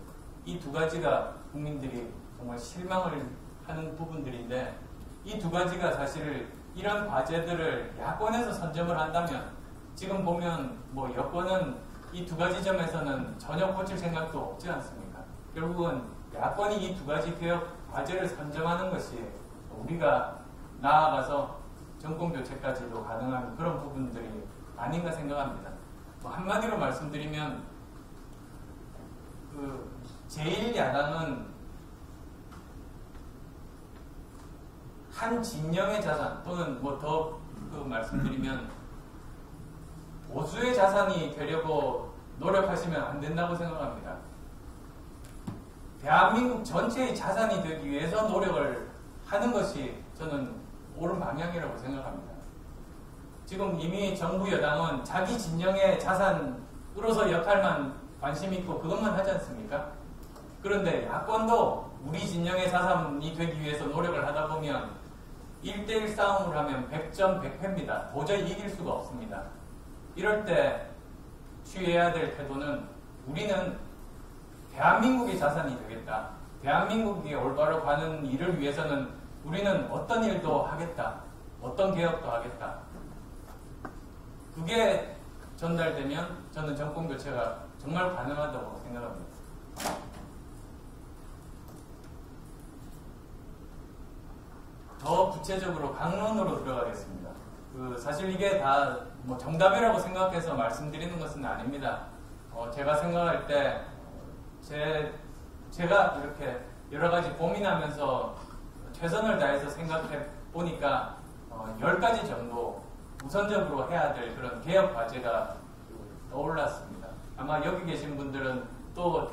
S1: 이 두 가지가 국민들이 정말 실망을 하는 부분들인데 이 두 가지가 사실 이런 과제들을 야권에서 선점을 한다면 지금 보면 뭐 여권은 이 두 가지 점에서는 전혀 고칠 생각도 없지 않습니까? 결국은 야권이 이 두 가지 개혁 과제를 선점하는 것이 우리가 나아가서 정권 교체까지도 가능한 그런 부분들이 아닌가 생각합니다. 뭐 한마디로 말씀드리면 그 제1야당은 한 진영의 자산 또는 뭐더 그 말씀드리면 보수의 자산이 되려고 노력하시면 안 된다고 생각합니다. 대한민국 전체의 자산이 되기 위해서 노력을 하는 것이 저는 옳은 방향이라고 생각합니다. 지금 이미 정부 여당은 자기 진영의 자산으로서 역할만 관심 있고 그것만 하지 않습니까? 그런데 야권도 우리 진영의 자산이 되기 위해서 노력을 하다 보면 1대1 싸움을 하면 100점 100패입니다. 도저히 이길 수가 없습니다. 이럴 때 취해야 될 태도는 우리는 대한민국의 자산이 되겠다. 대한민국이 올바로 가는 일을 위해서는 우리는 어떤 일도 하겠다. 어떤 개혁도 하겠다. 그게 전달되면 저는 정권 교체가 정말 가능하다고 생각합니다. 더 구체적으로 강론으로 들어가겠습니다. 그 사실 이게 다 뭐 정답이라고 생각해서 말씀드리는 것은 아닙니다. 어 제가 생각할 때 제, 제가 이렇게 여러 가지 고민하면서 최선을 다해서 생각해 보니까 어 10가지 정도 우선적으로 해야 될 그런 개혁 과제가 떠올랐습니다. 아마 여기 계신 분들은 또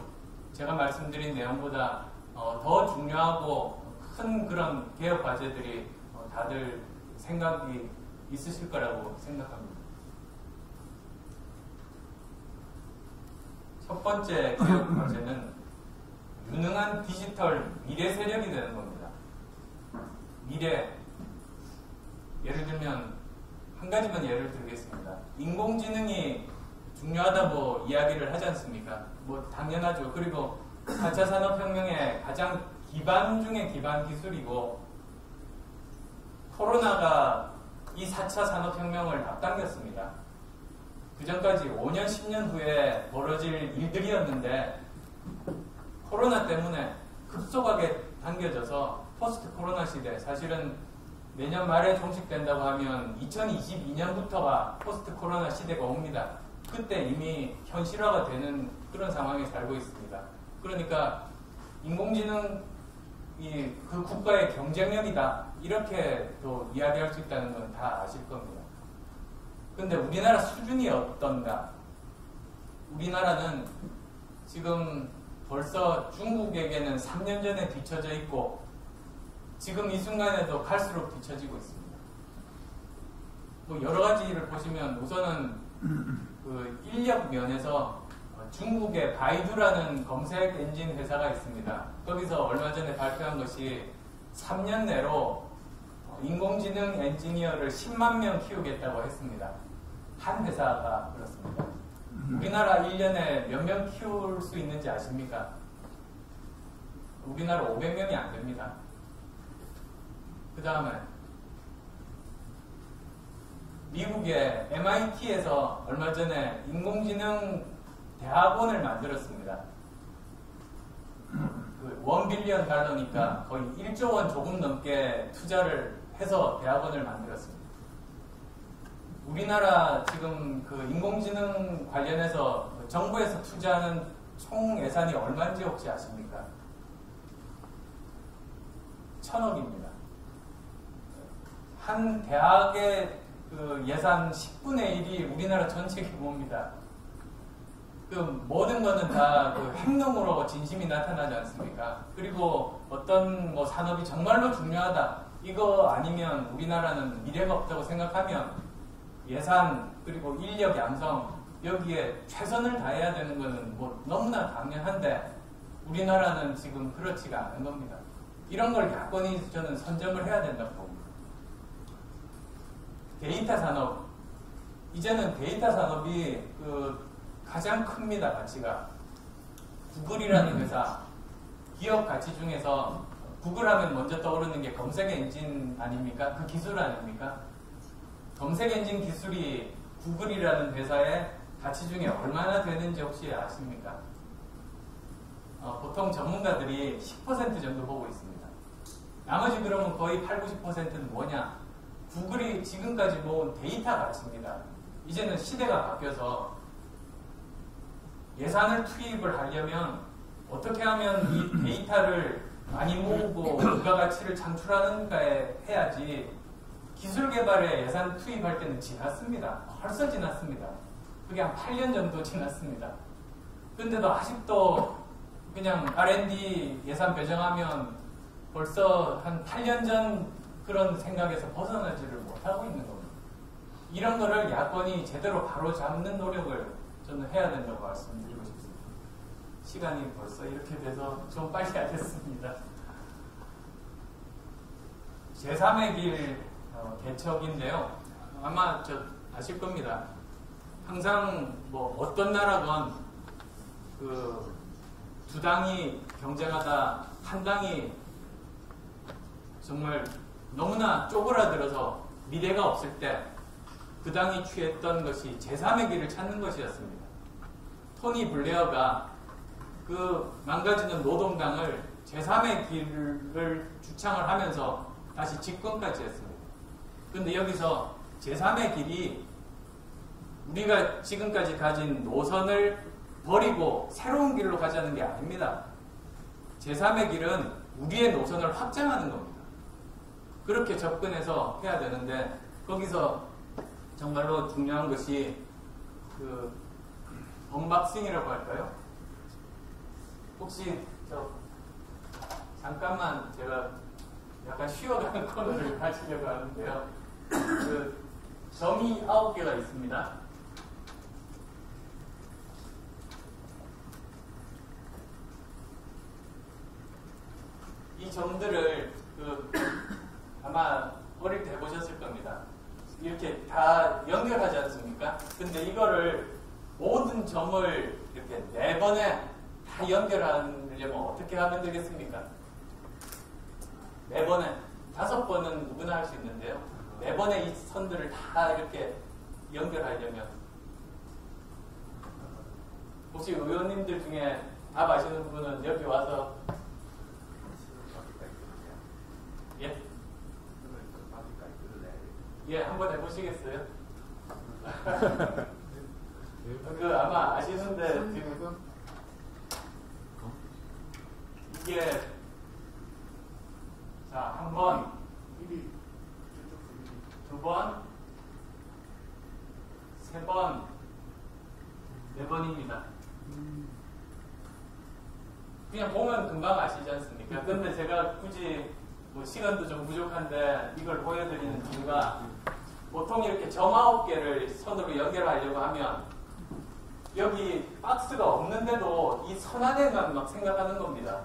S1: 제가 말씀드린 내용보다 어, 더 중요하고 큰 그런 개혁 과제들이 어, 다들 생각이 있으실 거라고 생각합니다. 첫 번째 개혁 과제는 유능한 디지털 미래 세력이 되는 겁니다. 미래 예를 들면 한 가지만 예를 들겠습니다. 인공지능이 중요하다고 이야기를 하지 않습니까? 뭐 당연하죠. 그리고 4차 산업혁명의 가장 기반 중의 기반 기술이고 코로나가 이 4차 산업혁명을 앞당겼습니다. 그 전까지 5년, 10년 후에 벌어질 일들이었는데 코로나 때문에 급속하게 당겨져서 post 코로나 시대 사실은 내년 말에 종식된다고 하면 2022년부터가 post 코로나 시대가 옵니다. 그때 이미 현실화가 되는 그런 상황에 살고 있습니다. 그러니까 인공지능 이 그 국가의 경쟁력이다. 이렇게 또 이야기할 수 있다는 건 다 아실 겁니다. 근데 우리나라 수준이 어떤가? 우리나라는 지금 벌써 중국에게는 3년 전에 뒤처져 있고 지금 이 순간에도 갈수록 뒤처지고 있습니다. 뭐 여러 가지를 보시면 우선은 그 인력 면에서 중국의 바이두라는 검색 엔진 회사가 있습니다. 거기서 얼마 전에 발표한 것이 3년 내로 인공지능 엔지니어를 10만 명 키우겠다고 했습니다. 한 회사가 그렇습니다. 우리나라 1년에 몇 명 키울 수 있는지 아십니까? 우리나라 500명이 안 됩니다. 그 다음에 미국의 MIT에서 얼마 전에 인공지능 대학원을 만들었습니다. 그원 빌리언 달러니까 거의 1조 원 조금 넘게 투자를 해서 대학원을 만들었습니다. 우리나라 지금 그 인공지능 관련해서 정부에서 투자하는 총 예산이 얼마인지 혹시 아십니까? 천억입니다. 한 대학의 그 예산 10분의 1이 우리나라 전체 규모입니다. 그 모든 거는 다 그 행동으로 진심이 나타나지 않습니까? 그리고 어떤 뭐 산업이 정말로 중요하다. 이거 아니면 우리나라는 미래가 없다고 생각하면 예산 그리고 인력 양성 여기에 최선을 다해야 되는 것은 뭐 너무나 당연한데 우리나라는 지금 그렇지가 않은 겁니다. 이런 걸 야권이 저는 선점을 해야 된다고 봅니다. 데이터 산업 이제는 데이터 산업이 그 가장 큽니다 가치가 구글이라는 회사 기업 가치 중에서 구글 하면 먼저 떠오르는 게 검색 엔진 아닙니까? 그 기술 아닙니까? 검색 엔진 기술이 구글이라는 회사의 가치 중에 얼마나 되는지 혹시 아십니까? 어, 보통 전문가들이 10% 정도 보고 있습니다. 나머지 그러면 거의 8, 90%는 뭐냐? 구글이 지금까지 모은 데이터 가치입니다. 이제는 시대가 바뀌어서 예산을 투입을 하려면 어떻게 하면 이 데이터를 많이 모으고 부가가치를 창출하는가에 해야지 기술 개발에 예산 투입할 때는 지났습니다. 벌써 지났습니다. 그게 한 8년 정도 지났습니다. 근데도 아직도 그냥 R&D 예산 배정하면 벌써 한 8년 전 그런 생각에서 벗어나지를 못하고 있는 겁니다. 이런 거를 야권이 제대로 바로 잡는 노력을 저는 해야 된다고 말씀드리고 싶습니다. 시간이 벌써 이렇게 돼서 좀 빨리 하겠습니다. 제3의 길 어, 개척인데요. 아마 저 아실 겁니다. 항상 뭐 어떤 나라건 그 두 당이 경쟁하다 한 당이 정말 너무나 쪼그라들어서 미래가 없을 때 그 당이 취했던 것이 제3의 길을 찾는 것이었습니다. 토니 블레어가 그 망가지는 노동당을 제3의 길을 주창을 하면서 다시 집권까지 했습니다. 근데 여기서 제3의 길이 우리가 지금까지 가진 노선을 버리고 새로운 길로 가자는 게 아닙니다. 제3의 길은 우리의 노선을 확장하는 겁니다. 그렇게 접근해서 해야 되는데 거기서 정말로 중요한 것이 그 unboxing이라고 할까요? 혹시 저 잠깐만 제가 약간 쉬어가는 코너를 하시려고 하는데요. 그 점이 아홉 개가 있습니다. 이 점들을 그 아마 어릴 때 해보셨을 겁니다. 이렇게 다 연결하지 않습니까? 근데 이거를 점을 이렇게 네 번에 다 연결하려면 어떻게 하면 되겠습니까? 네 번에 다섯 번은 누구나 할 수 있는데요. 네 번에 이 선들을 다 이렇게 연결하려면 혹시 의원님들 중에 답 아시는 분은 여기 와서 예? 예, 한번 해보시겠어요? 그 아마 아시는데 지금 이게 자, 한 번, 두 번, 세 번, 네 번입니다. 그냥 보면 금방 아시지 않습니까? 근데 제가 굳이 뭐 시간도 좀 부족한데 이걸 보여드리는 이유가 보통 이렇게 점 아홉 개를 선으로 연결하려고 하면 여기 박스가 없는데도 이 선 안에만 막 생각하는 겁니다.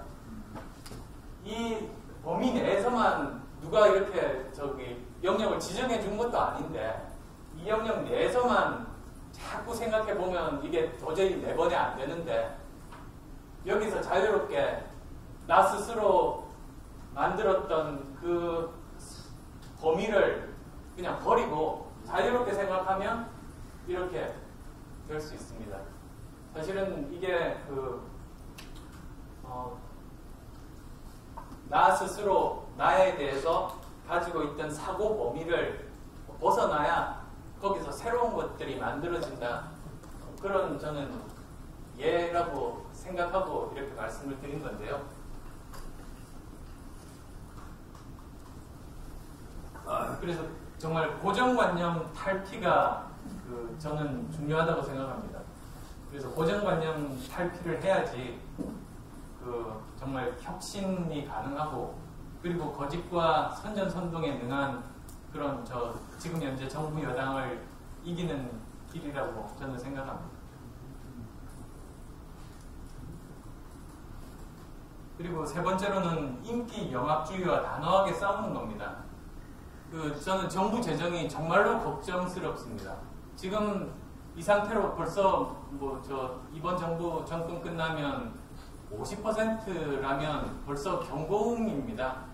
S1: 이 범위 내에서만 누가 이렇게 저기 영역을 지정해 준 것도 아닌데 이 영역 내에서만 자꾸 생각해 보면 이게 도저히 내 번에 안 되는데 여기서 자유롭게 나 스스로 만들었던 그 범위를 그냥 버리고 자유롭게 생각하면 이렇게 될수 있습니다. 사실은 이게 그, 어, 나 스스로 나에 대해서 가지고 있던 사고 범위를 벗어나야 거기서 새로운 것들이 만들어진다. 그런 저는 예라고 생각하고 이렇게 말씀을 드린 건데요. 아, 그래서 정말 고정관념 탈피가 그 저는 중요하다고 생각합니다. 그래서 고정관념 탈피를 해야지 그 정말 혁신이 가능하고 그리고 거짓과 선전선동에 능한 그런 저 지금 현재 정부 여당을 이기는 길이라고 저는 생각합니다. 그리고 세 번째로는 인기 영합주의와 단호하게 싸우는 겁니다. 그 저는 정부 재정이 정말로 걱정스럽습니다. 지금 이 상태로 벌써 뭐 저 이번 정부 정권 끝나면 50%라면 벌써 경고음입니다.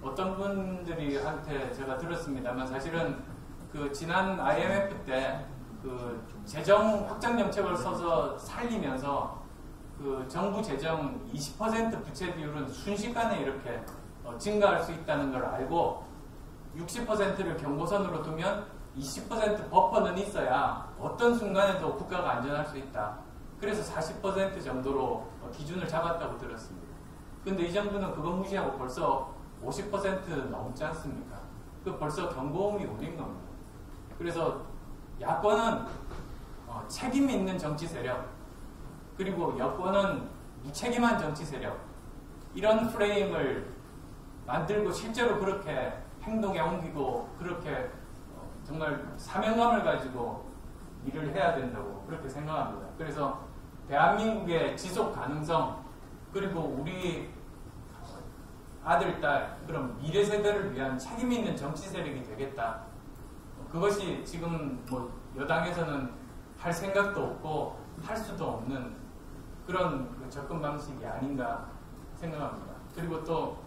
S1: 어떤 분들이 한테 제가 들었습니다만 사실은 그 지난 IMF 때 그 재정 확장 정책을 써서 살리면서 그 정부 재정 20% 부채 비율은 순식간에 이렇게 어, 증가할 수 있다는 걸 알고 60%를 경고선으로 두면 20% 버퍼는 있어야 어떤 순간에도 국가가 안전할 수 있다. 그래서 40% 정도로 어, 기준을 잡았다고 들었습니다. 근데 이 정부는 그거 무시하고 벌써 50% 넘지 않습니까? 그 벌써 경고음이 울린 겁니다. 그래서 야권은 어, 책임 있는 정치 세력, 그리고 여권은 무책임한 정치 세력, 이런 프레임을 만들고 실제로 그렇게 행동에 옮기고 그렇게 어, 정말 사명감을 가지고 일을 해야 된다고 그렇게 생각합니다. 그래서 대한민국의 지속 가능성 그리고 우리 아들, 딸 그런 미래 세대를 위한 책임 있는 정치 세력이 되겠다. 그것이 지금 뭐 여당에서는 할 생각도 없고 할 수도 없는 그런 그 접근 방식이 아닌가 생각합니다. 그리고 또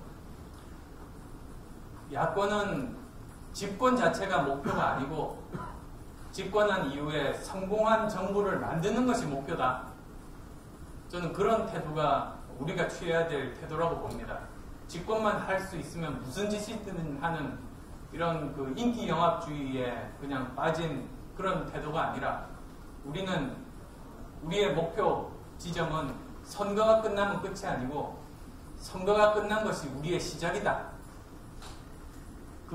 S1: 야권은 집권 자체가 목표가 아니고 집권한 이후에 성공한 정부를 만드는 것이 목표다. 저는 그런 태도가 우리가 취해야 될 태도라고 봅니다. 집권만 할 수 있으면 무슨 짓이든 하는 이런 그 인기 영합주의에 그냥 빠진 그런 태도가 아니라 우리는 우리의 목표 지점은 선거가 끝나면 끝이 아니고 선거가 끝난 것이 우리의 시작이다.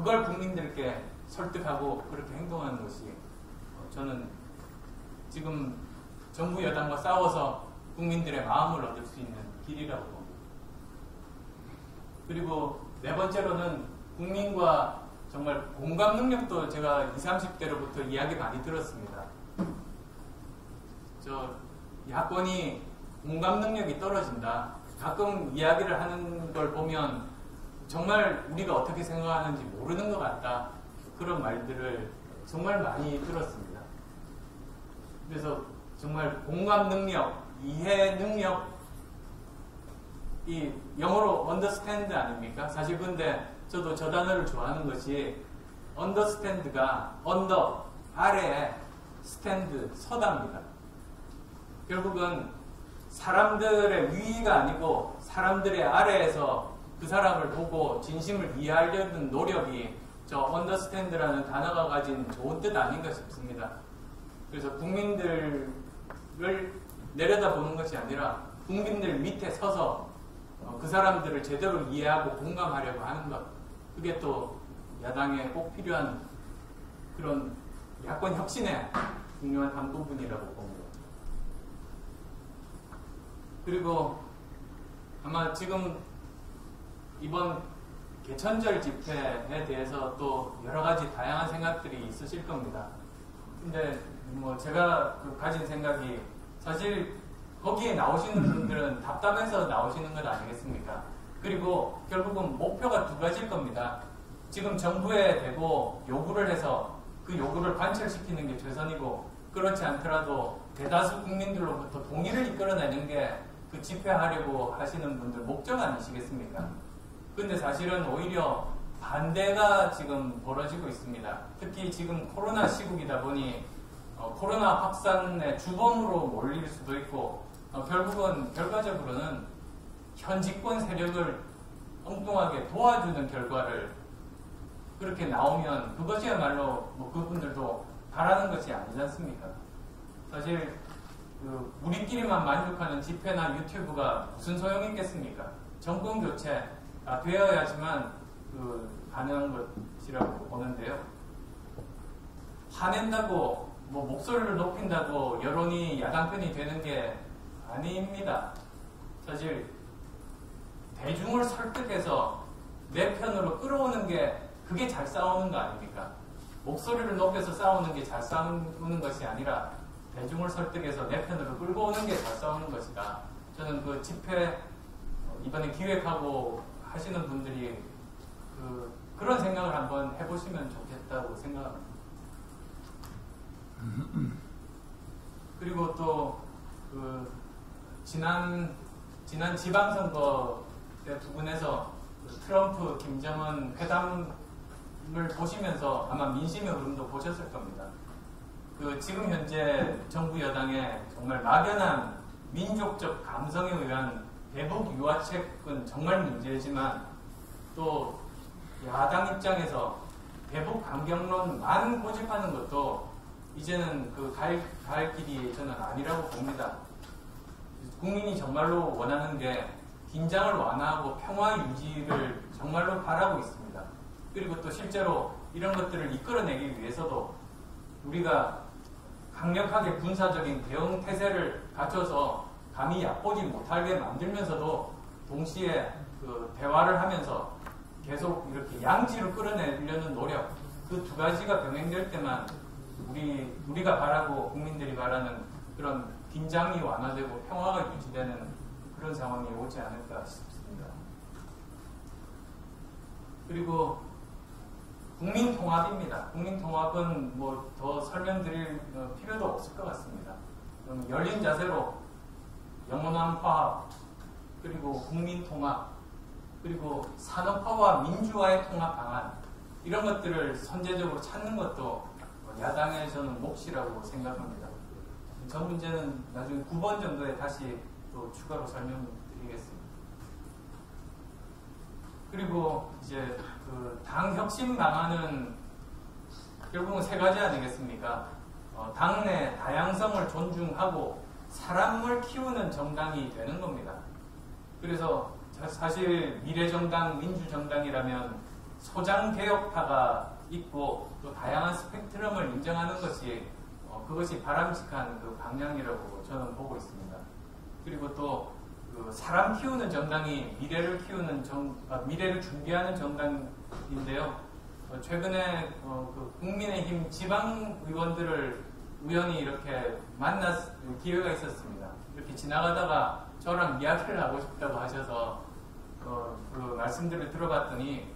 S1: 그걸 국민들께 설득하고 그렇게 행동하는 것이 저는 지금 정부 여당과 싸워서 국민들의 마음을 얻을 수 있는 길이라고 봅니다. 그리고 네 번째로는 국민과 정말 공감 능력도 제가 20, 30대로부터 이야기 많이 들었습니다. 저 야권이 공감 능력이 떨어진다. 가끔 이야기를 하는 걸 보면 정말 우리가 어떻게 생각하는지 모르는 것 같다. 그런 말들을 정말 많이 들었습니다. 그래서 정말 공감 능력, 이해 능력, 이 영어로 understand 아닙니까? 사실 근데 저도 저 단어를 좋아하는 것이 understand가 under, 아래에 stand, 서답니다. 결국은 사람들의 위가 아니고 사람들의 아래에서 그 사람을 보고 진심을 이해하려는 노력이 저 understand라는 단어가 가진 좋은 뜻 아닌가 싶습니다. 그래서 국민들을 내려다보는 것이 아니라 국민들 밑에 서서 어, 그 사람들을 제대로 이해하고 공감하려고 하는 것. 그게 또 야당에 꼭 필요한 그런 야권 혁신의 중요한 한 부분이라고 봅니다. 그리고 아마 지금 이번 개천절 집회에 대해서 또 여러 가지 다양한 생각들이 있으실 겁니다. 근데 뭐 제가 그 가진 생각이 사실 거기에 나오시는 분들은 답답해서 나오시는 것 아니겠습니까? 그리고 결국은 목표가 두 가지일 겁니다. 지금 정부에 대고 요구를 해서 그 요구를 관철시키는 게 최선이고 그렇지 않더라도 대다수 국민들로부터 동의를 이끌어내는 게 그 집회하려고 하시는 분들 목적 아니시겠습니까? 근데 사실은 오히려 반대가 지금 벌어지고 있습니다. 특히 지금 코로나 시국이다 보니 어, 코로나 확산의 주범으로 몰릴 수도 있고 어, 결국은 결과적으로는 현지권 세력을 엉뚱하게 도와주는 결과를 그렇게 나오면 그것이야말로 뭐 그분들도 바라는 것이 아니지 않습니까? 사실 그 우리끼리만 만족하는 집회나 유튜브가 무슨 소용이 있겠습니까? 정권 교체 가 되어야지만 그 가능한 것이라고 보는데요. 화낸다고 뭐 목소리를 높인다고 여론이 야당 편이 되는 게 아닙니다. 사실 대중을 설득해서 내 편으로 끌어오는 게 그게 잘 싸우는 거 아닙니까? 목소리를 높여서 싸우는 게 잘 싸우는 것이 아니라 대중을 설득해서 내 편으로 끌고 오는 게 잘 싸우는 것이다. 저는 그 집회 이번에 기획하고 하시는 분들이 그 그런 생각을 한번 해보시면 좋겠다고 생각합니다. 그리고 또 그 지난 지난 지방선거 때두 분에서 그 트럼프 김정은 회담을 보시면서 아마 민심의 흐름도 보셨을 겁니다. 그 지금 현재 정부 여당의 정말 막연한 민족적 감성에 의한 대북 유화책은 정말 문제지만 또 야당 입장에서 대북 강경론만 고집하는 것도 이제는 그 갈, 갈 길이 저는 아니라고 봅니다. 국민이 정말로 원하는 게 긴장을 완화하고 평화 유지를 정말로 바라고 있습니다. 그리고 또 실제로 이런 것들을 이끌어내기 위해서도 우리가 강력하게 군사적인 대응 태세를 갖춰서 감히 약보지 못하게 만들면서도 동시에 그 대화를 하면서 계속 이렇게 양지로 끌어내려는 노력 그 두 가지가 병행될 때만 우리 우리가 바라고 국민들이 바라는 그런 긴장이 완화되고 평화가 유지되는 그런 상황이 오지 않을까 싶습니다. 그리고 국민 통합입니다. 국민 통합은 뭐 더 설명드릴 어, 필요도 없을 것 같습니다. 열린 자세로 영원한 화합, 그리고 국민 통합, 그리고 산업화와 민주화의 통합 방안, 이런 것들을 선제적으로 찾는 것도 야당에서는 몫이라고 생각합니다. 저 문제는 나중에 9번 정도에 다시 또 추가로 설명드리겠습니다. 그리고 이제 그 당 혁신 방안은 결국은 세 가지 아니겠습니까? 어, 당내 다양성을 존중하고 사람을 키우는 정당이 되는 겁니다. 그래서 사실 미래정당, 민주정당이라면 소장개혁파가 있고 또 다양한 스펙트럼을 인정하는 것이 어, 그것이 바람직한 그 방향이라고 저는 보고 있습니다. 그리고 또 그 사람 키우는 정당이 미래를 키우는 정, 아, 미래를 준비하는 정당인데요. 어, 최근에 어, 그 국민의힘 지방 의원들을 우연히 이렇게 만났 기회가 있었습니다. 이렇게 지나가다가 저랑 이야기를 하고 싶다고 하셔서 어, 그 말씀들을 들어봤더니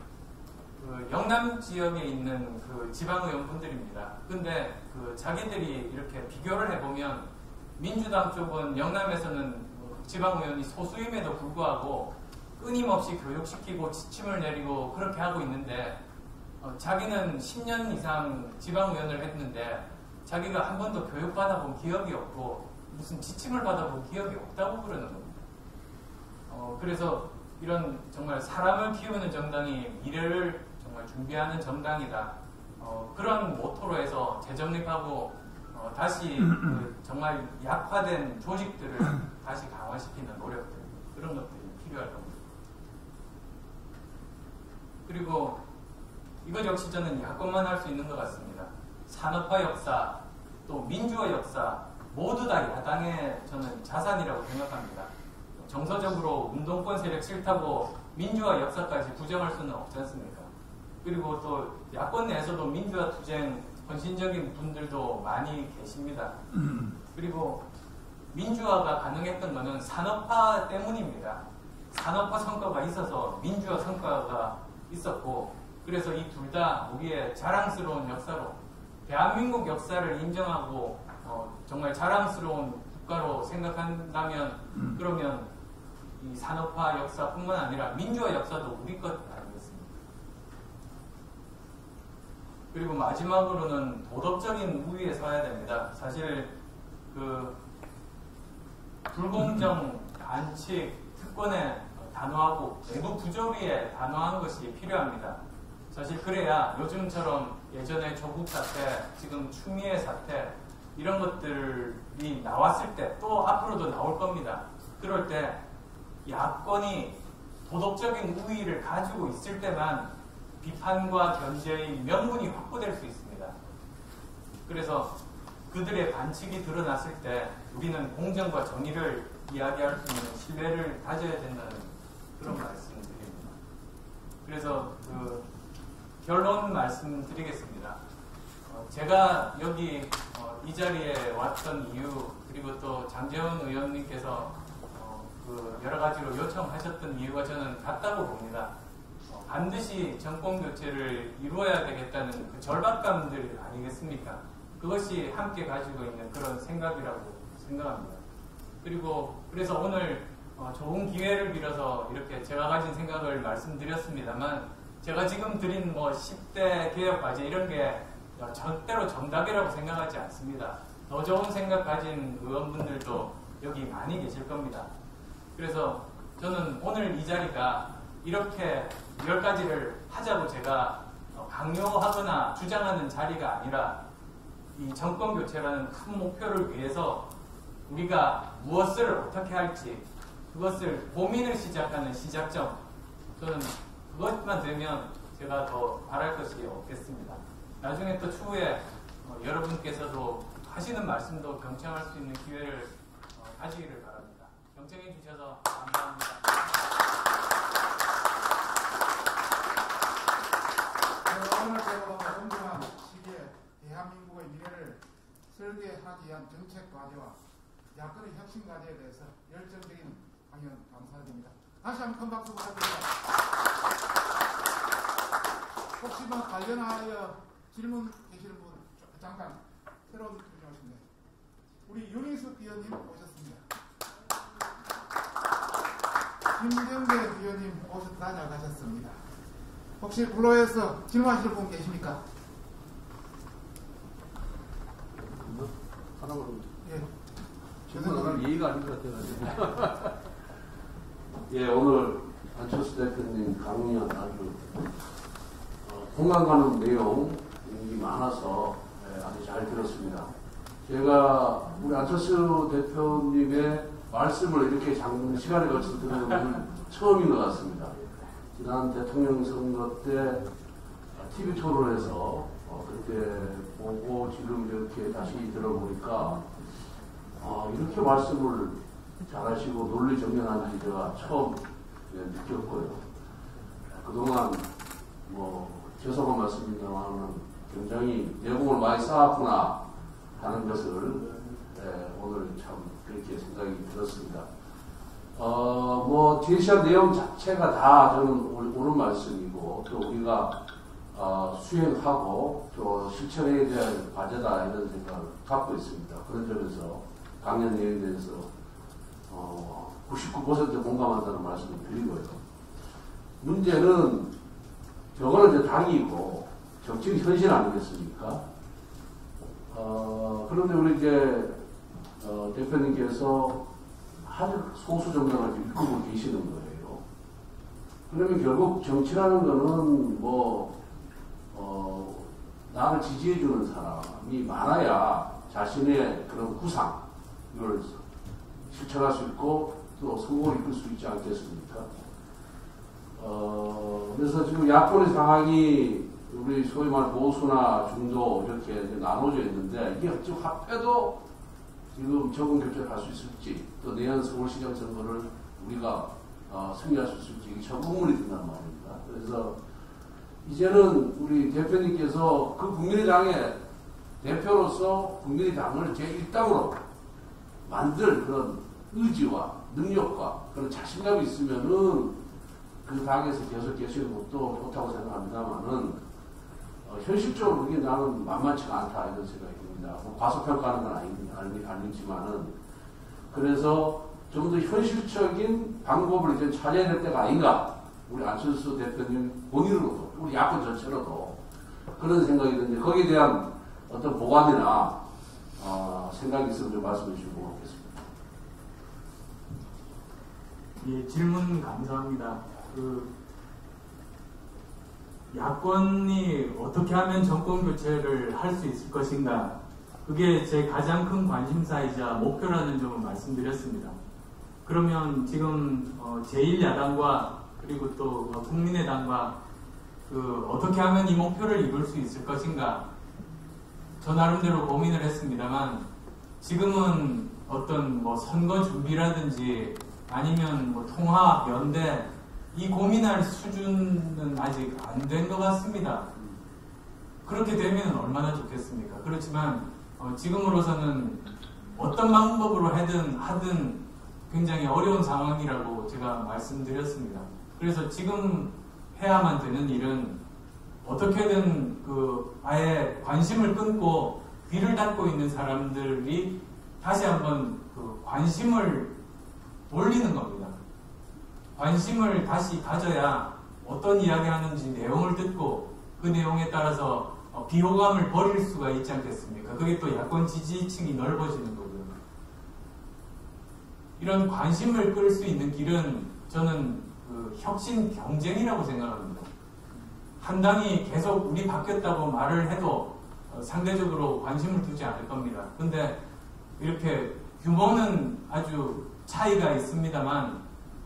S1: 그 영남 지역에 있는 그 지방 의원분들입니다. 근데 그 자기들이 이렇게 비교를 해보면 민주당 쪽은 영남에서는 지방 의원이 소수임에도 불구하고 끊임없이 교육시키고 지침을 내리고 그렇게 하고 있는데 어, 자기는 10년 이상 지방 의원을 했는데 자기가 한 번도 교육받아본 기억이 없고 무슨 지침을 받아본 기억이 없다고 그러는 겁니다. 어, 그래서 이런 정말 사람을 키우는 정당이 미래를 정말 준비하는 정당이다. 어, 그런 모토로 해서 재정립하고 어, 다시 그 정말 약화된 조직들을 다시 강화시키는 노력들 그런 것들이 필요할 겁니다. 그리고 이것 역시 저는 야권만 할 수 있는 것 같습니다. 산업화 역사 또 민주화 역사 모두 다 야당의 저는 자산이라고 생각합니다. 정서적으로 운동권 세력 싫다고 민주화 역사까지 부정할 수는 없지 않습니까? 그리고 또 야권 내에서도 민주화 투쟁 헌신적인 분들도 많이 계십니다. 그리고 민주화가 가능했던 것은 산업화 때문입니다. 산업화 성과가 있어서 민주화 성과가 있었고 그래서 이 둘 다 우리의 자랑스러운 역사로 대한민국 역사를 인정하고 어, 정말 자랑스러운 국가로 생각한다면 그러면 이 산업화 역사뿐만 아니라 민주화 역사도 우리 것 아니겠습니까? 그리고 마지막으로는 도덕적인 우위에 서야 됩니다. 사실 그 불공정, 반칙, 특권에 단호하고 내부 부조리에 단호한 것이 필요합니다. 사실 그래야 요즘처럼 예전에 조국 사태, 지금 추미애 사태 이런 것들이 나왔을 때 또 앞으로도 나올 겁니다. 그럴 때 야권이 도덕적인 우위를 가지고 있을 때만 비판과 견제의 명분이 확보될 수 있습니다. 그래서 그들의 반칙이 드러났을 때 우리는 공정과 정의를 이야기할 수 있는 신뢰를 가져야 된다는 그런 말씀을 드립니다. 그래서 그 결론 말씀드리겠습니다. 어, 제가 여기 어, 이 자리에 왔던 이유 그리고 또 장재원 의원님께서 어, 그 여러 가지로 요청하셨던 이유가 저는 같다고 봅니다. 어, 반드시 정권 교체를 이루어야 되겠다는 그 절박감들 아니겠습니까? 그것이 함께 가지고 있는 그런 생각이라고 생각합니다. 그리고 그래서 오늘 어, 좋은 기회를 빌어서 이렇게 제가 가진 생각을 말씀드렸습니다만 제가 지금 드린 뭐 10대 개혁 과제 이런 게 절대로 정답이라고 생각하지 않습니다. 더 좋은 생각 가진 의원분들도 여기 많이 계실 겁니다. 그래서 저는 오늘 이 자리가 이렇게 열 가지를 하자고 제가 강요하거나 주장하는 자리가 아니라 이 정권 교체라는 큰 목표를 위해서 우리가 무엇을 어떻게 할지 그것을 고민을 시작하는 시작점 저는 그것만 되면 제가 더 바랄 것이 없겠습니다. 나중에 또 추후에 어, 여러분께서도 하시는 말씀도 경청할 수 있는 기회를 어, 가지기를 바랍니다. 경청해 주셔서 감사합니다.
S3: 네, 오늘 제가 공정한 시기에 대한민국의 미래를 설계하기 위한 정책 과제와 야권의 혁신 과제에 대해서 열정적인 강연 감사드립니다. 다시 한번 큰 박수 부탁드립니다. 혹시 뭐 관련하여 질문 계시는 분 잠깐 새로운 분이 오신데 우리 윤희숙 위원님 오셨습니다. 김경배 위원님 오셨 다녀가셨습니다. 혹시 불러에서 질문하시는 분 계십니까?
S4: 하나만
S3: 예.
S4: 질문을 예의가 아닌 것 같아가지고.
S5: 예, 오늘 안철수 대표님 강연 아주 어, 공감 가는 내용이 많아서 예, 아주 잘 들었습니다. 제가 우리 안철수 대표님의 말씀을 이렇게 장 시간에 걸쳐 듣는 건 처음인 것 같습니다. 지난 대통령 선거 때 TV 토론에서 어, 그때 보고 지금 이렇게 다시 들어보니까 아, 이렇게 말씀을 잘하시고 논리 정연한지 제가 처음 예, 느꼈고요. 그동안 뭐 죄송한 말씀입니다만 굉장히 내공을 많이 쌓았구나 하는 것을 예, 오늘 참 그렇게 생각이 들었습니다. 어, 뭐 제시한 내용 자체가 다 저는 옳- 옳은 말씀이고 또 우리가 어, 수행하고 또 실천해야 될 과제다 이런 생각을 갖고 있습니다. 그런 점에서 강연 내용에 대해서 어, 99% 공감한다는 말씀을 드리고요. 문제는 저거는 이제 당이고 정치는 현실 아니겠습니까? 어, 그런데 우리 이제 어, 대표님께서 아주 소수 정당을 일구고 계시는 거예요. 그러면 결국 정치라는 거는 뭐, 어, 나를 지지해주는 사람이 많아야 자신의 그런 구상, 이걸 실천할 수 있고 또 성공을 이끌 수 있지 않겠습니까? 어, 그래서 지금 야권의 상황이 우리 소위 말 보수나 중도 이렇게 나눠져 있는데 이게 지금 합해도 지금 적응 교체를 할 수 있을지 또 내년 서울시장 선거를 우리가 어, 승리할 수 있을지 이게 전국문이 된단 말입니다. 그래서 이제는 우리 대표님께서 그 국민의당의 대표로서 국민의당을 제1당으로 만들 그런 의지와 능력과 그런 자신감이 있으면은 그 당에서 계속 계시는 것도 좋다고 생각합니다만은 어, 현실적으로 그게 나는 만만치가 않다 이런 생각이 듭니다. 뭐 과소평가하는 건 아니, 아니, 아니 지만은 그래서 좀 더 현실적인 방법을 이제 찾아야 될 때가 아닌가 우리 안철수 대표님 본인으로도 우리 야권 전체로도 그런 생각이 드는데 거기에 대한 어떤 보관이나 어, 생각이 있으면 좀 말씀해 주시면 고맙겠습니다.
S1: 예, 질문 감사합니다. 그 야권이 어떻게 하면 정권 교체를 할 수 있을 것인가? 그게 제 가장 큰 관심사이자 목표라는 점을 말씀드렸습니다. 그러면 지금 어, 제1야당과 그리고 또 어, 국민의당과 그 어떻게 하면 이 목표를 이룰 수 있을 것인가? 저 나름대로 고민을 했습니다만 지금은 어떤 뭐 선거 준비라든지 아니면 뭐 통합, 연대 이 고민할 수준은 아직 안 된 것 같습니다. 그렇게 되면 얼마나 좋겠습니까? 그렇지만 어, 지금으로서는 어떤 방법으로 하든 하든 굉장히 어려운 상황이라고 제가 말씀드렸습니다. 그래서 지금 해야만 되는 일은 어떻게든 그 아예 관심을 끊고 귀를 닫고 있는 사람들이 다시 한번 그 관심을 돌리는 겁니다. 관심을 다시 가져야 어떤 이야기 하는지 내용을 듣고 그 내용에 따라서 어, 비호감을 버릴 수가 있지 않겠습니까? 그게 또 야권 지지층이 넓어지는 거고요. 이런 관심을 끌 수 있는 길은 저는 그 혁신 경쟁이라고 생각합니다. 한 당이 계속 우리 바뀌었다고 말을 해도 어, 상대적으로 관심을 두지 않을 겁니다. 근데 이렇게 규모는 아주 차이가 있습니다만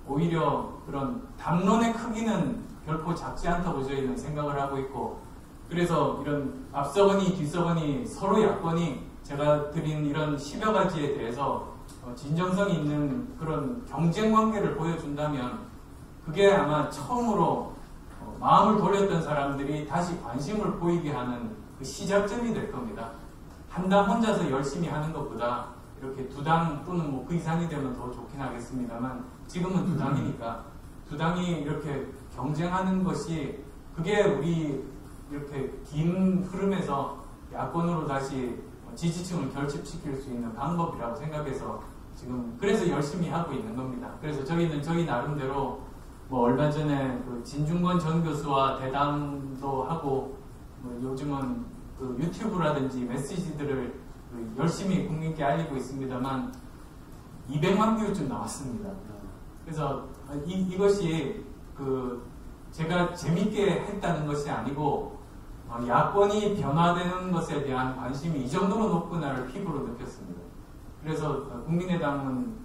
S1: 오히려 그런 담론의 크기는 결코 작지 않다고 저희는 생각을 하고 있고 그래서 이런 앞서거니 뒤서거니 서로 야권이 제가 드린 이런 10여 가지에 대해서 어, 진정성이 있는 그런 경쟁 관계를 보여준다면 그게 아마 처음으로 어, 마음을 돌렸던 사람들이 다시 관심을 보이게 하는 그 시작점이 될 겁니다. 한당 혼자서 열심히 하는 것보다 이렇게 두 당 또는 뭐 그 이상이 되면 더 좋긴 하겠습니다만 지금은 두 당이니까 두 당이 이렇게 경쟁하는 것이 그게 우리 이렇게 긴 흐름에서 야권으로 다시 지지층을 결집시킬 수 있는 방법이라고 생각해서 지금 그래서 열심히 하고 있는 겁니다. 그래서 저희는 저희 나름대로 뭐 얼마 전에 그 진중권 전 교수와 대담도 하고 뭐 요즘은 그 유튜브라든지 메시지들을 그 열심히 국민께 알리고 있습니다만 200만 뷰쯤 나왔습니다. 그래서 이, 이것이 그 제가 재밌게 했다는 것이 아니고 어, 야권이 변화되는 것에 대한 관심이 이 정도로 높구나를 피부로 느꼈습니다. 그래서 어, 국민의당은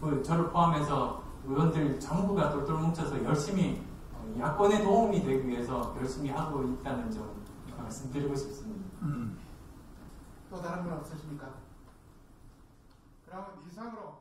S1: 그 저를 포함해서 의원들 전부가 똘똘 뭉쳐서 열심히 어, 야권에 도움이 되기 위해서 열심히 하고 있다는 점 말씀드리고 싶습니다.
S3: 또 다른 분 없으십니까? 그러면 이상으로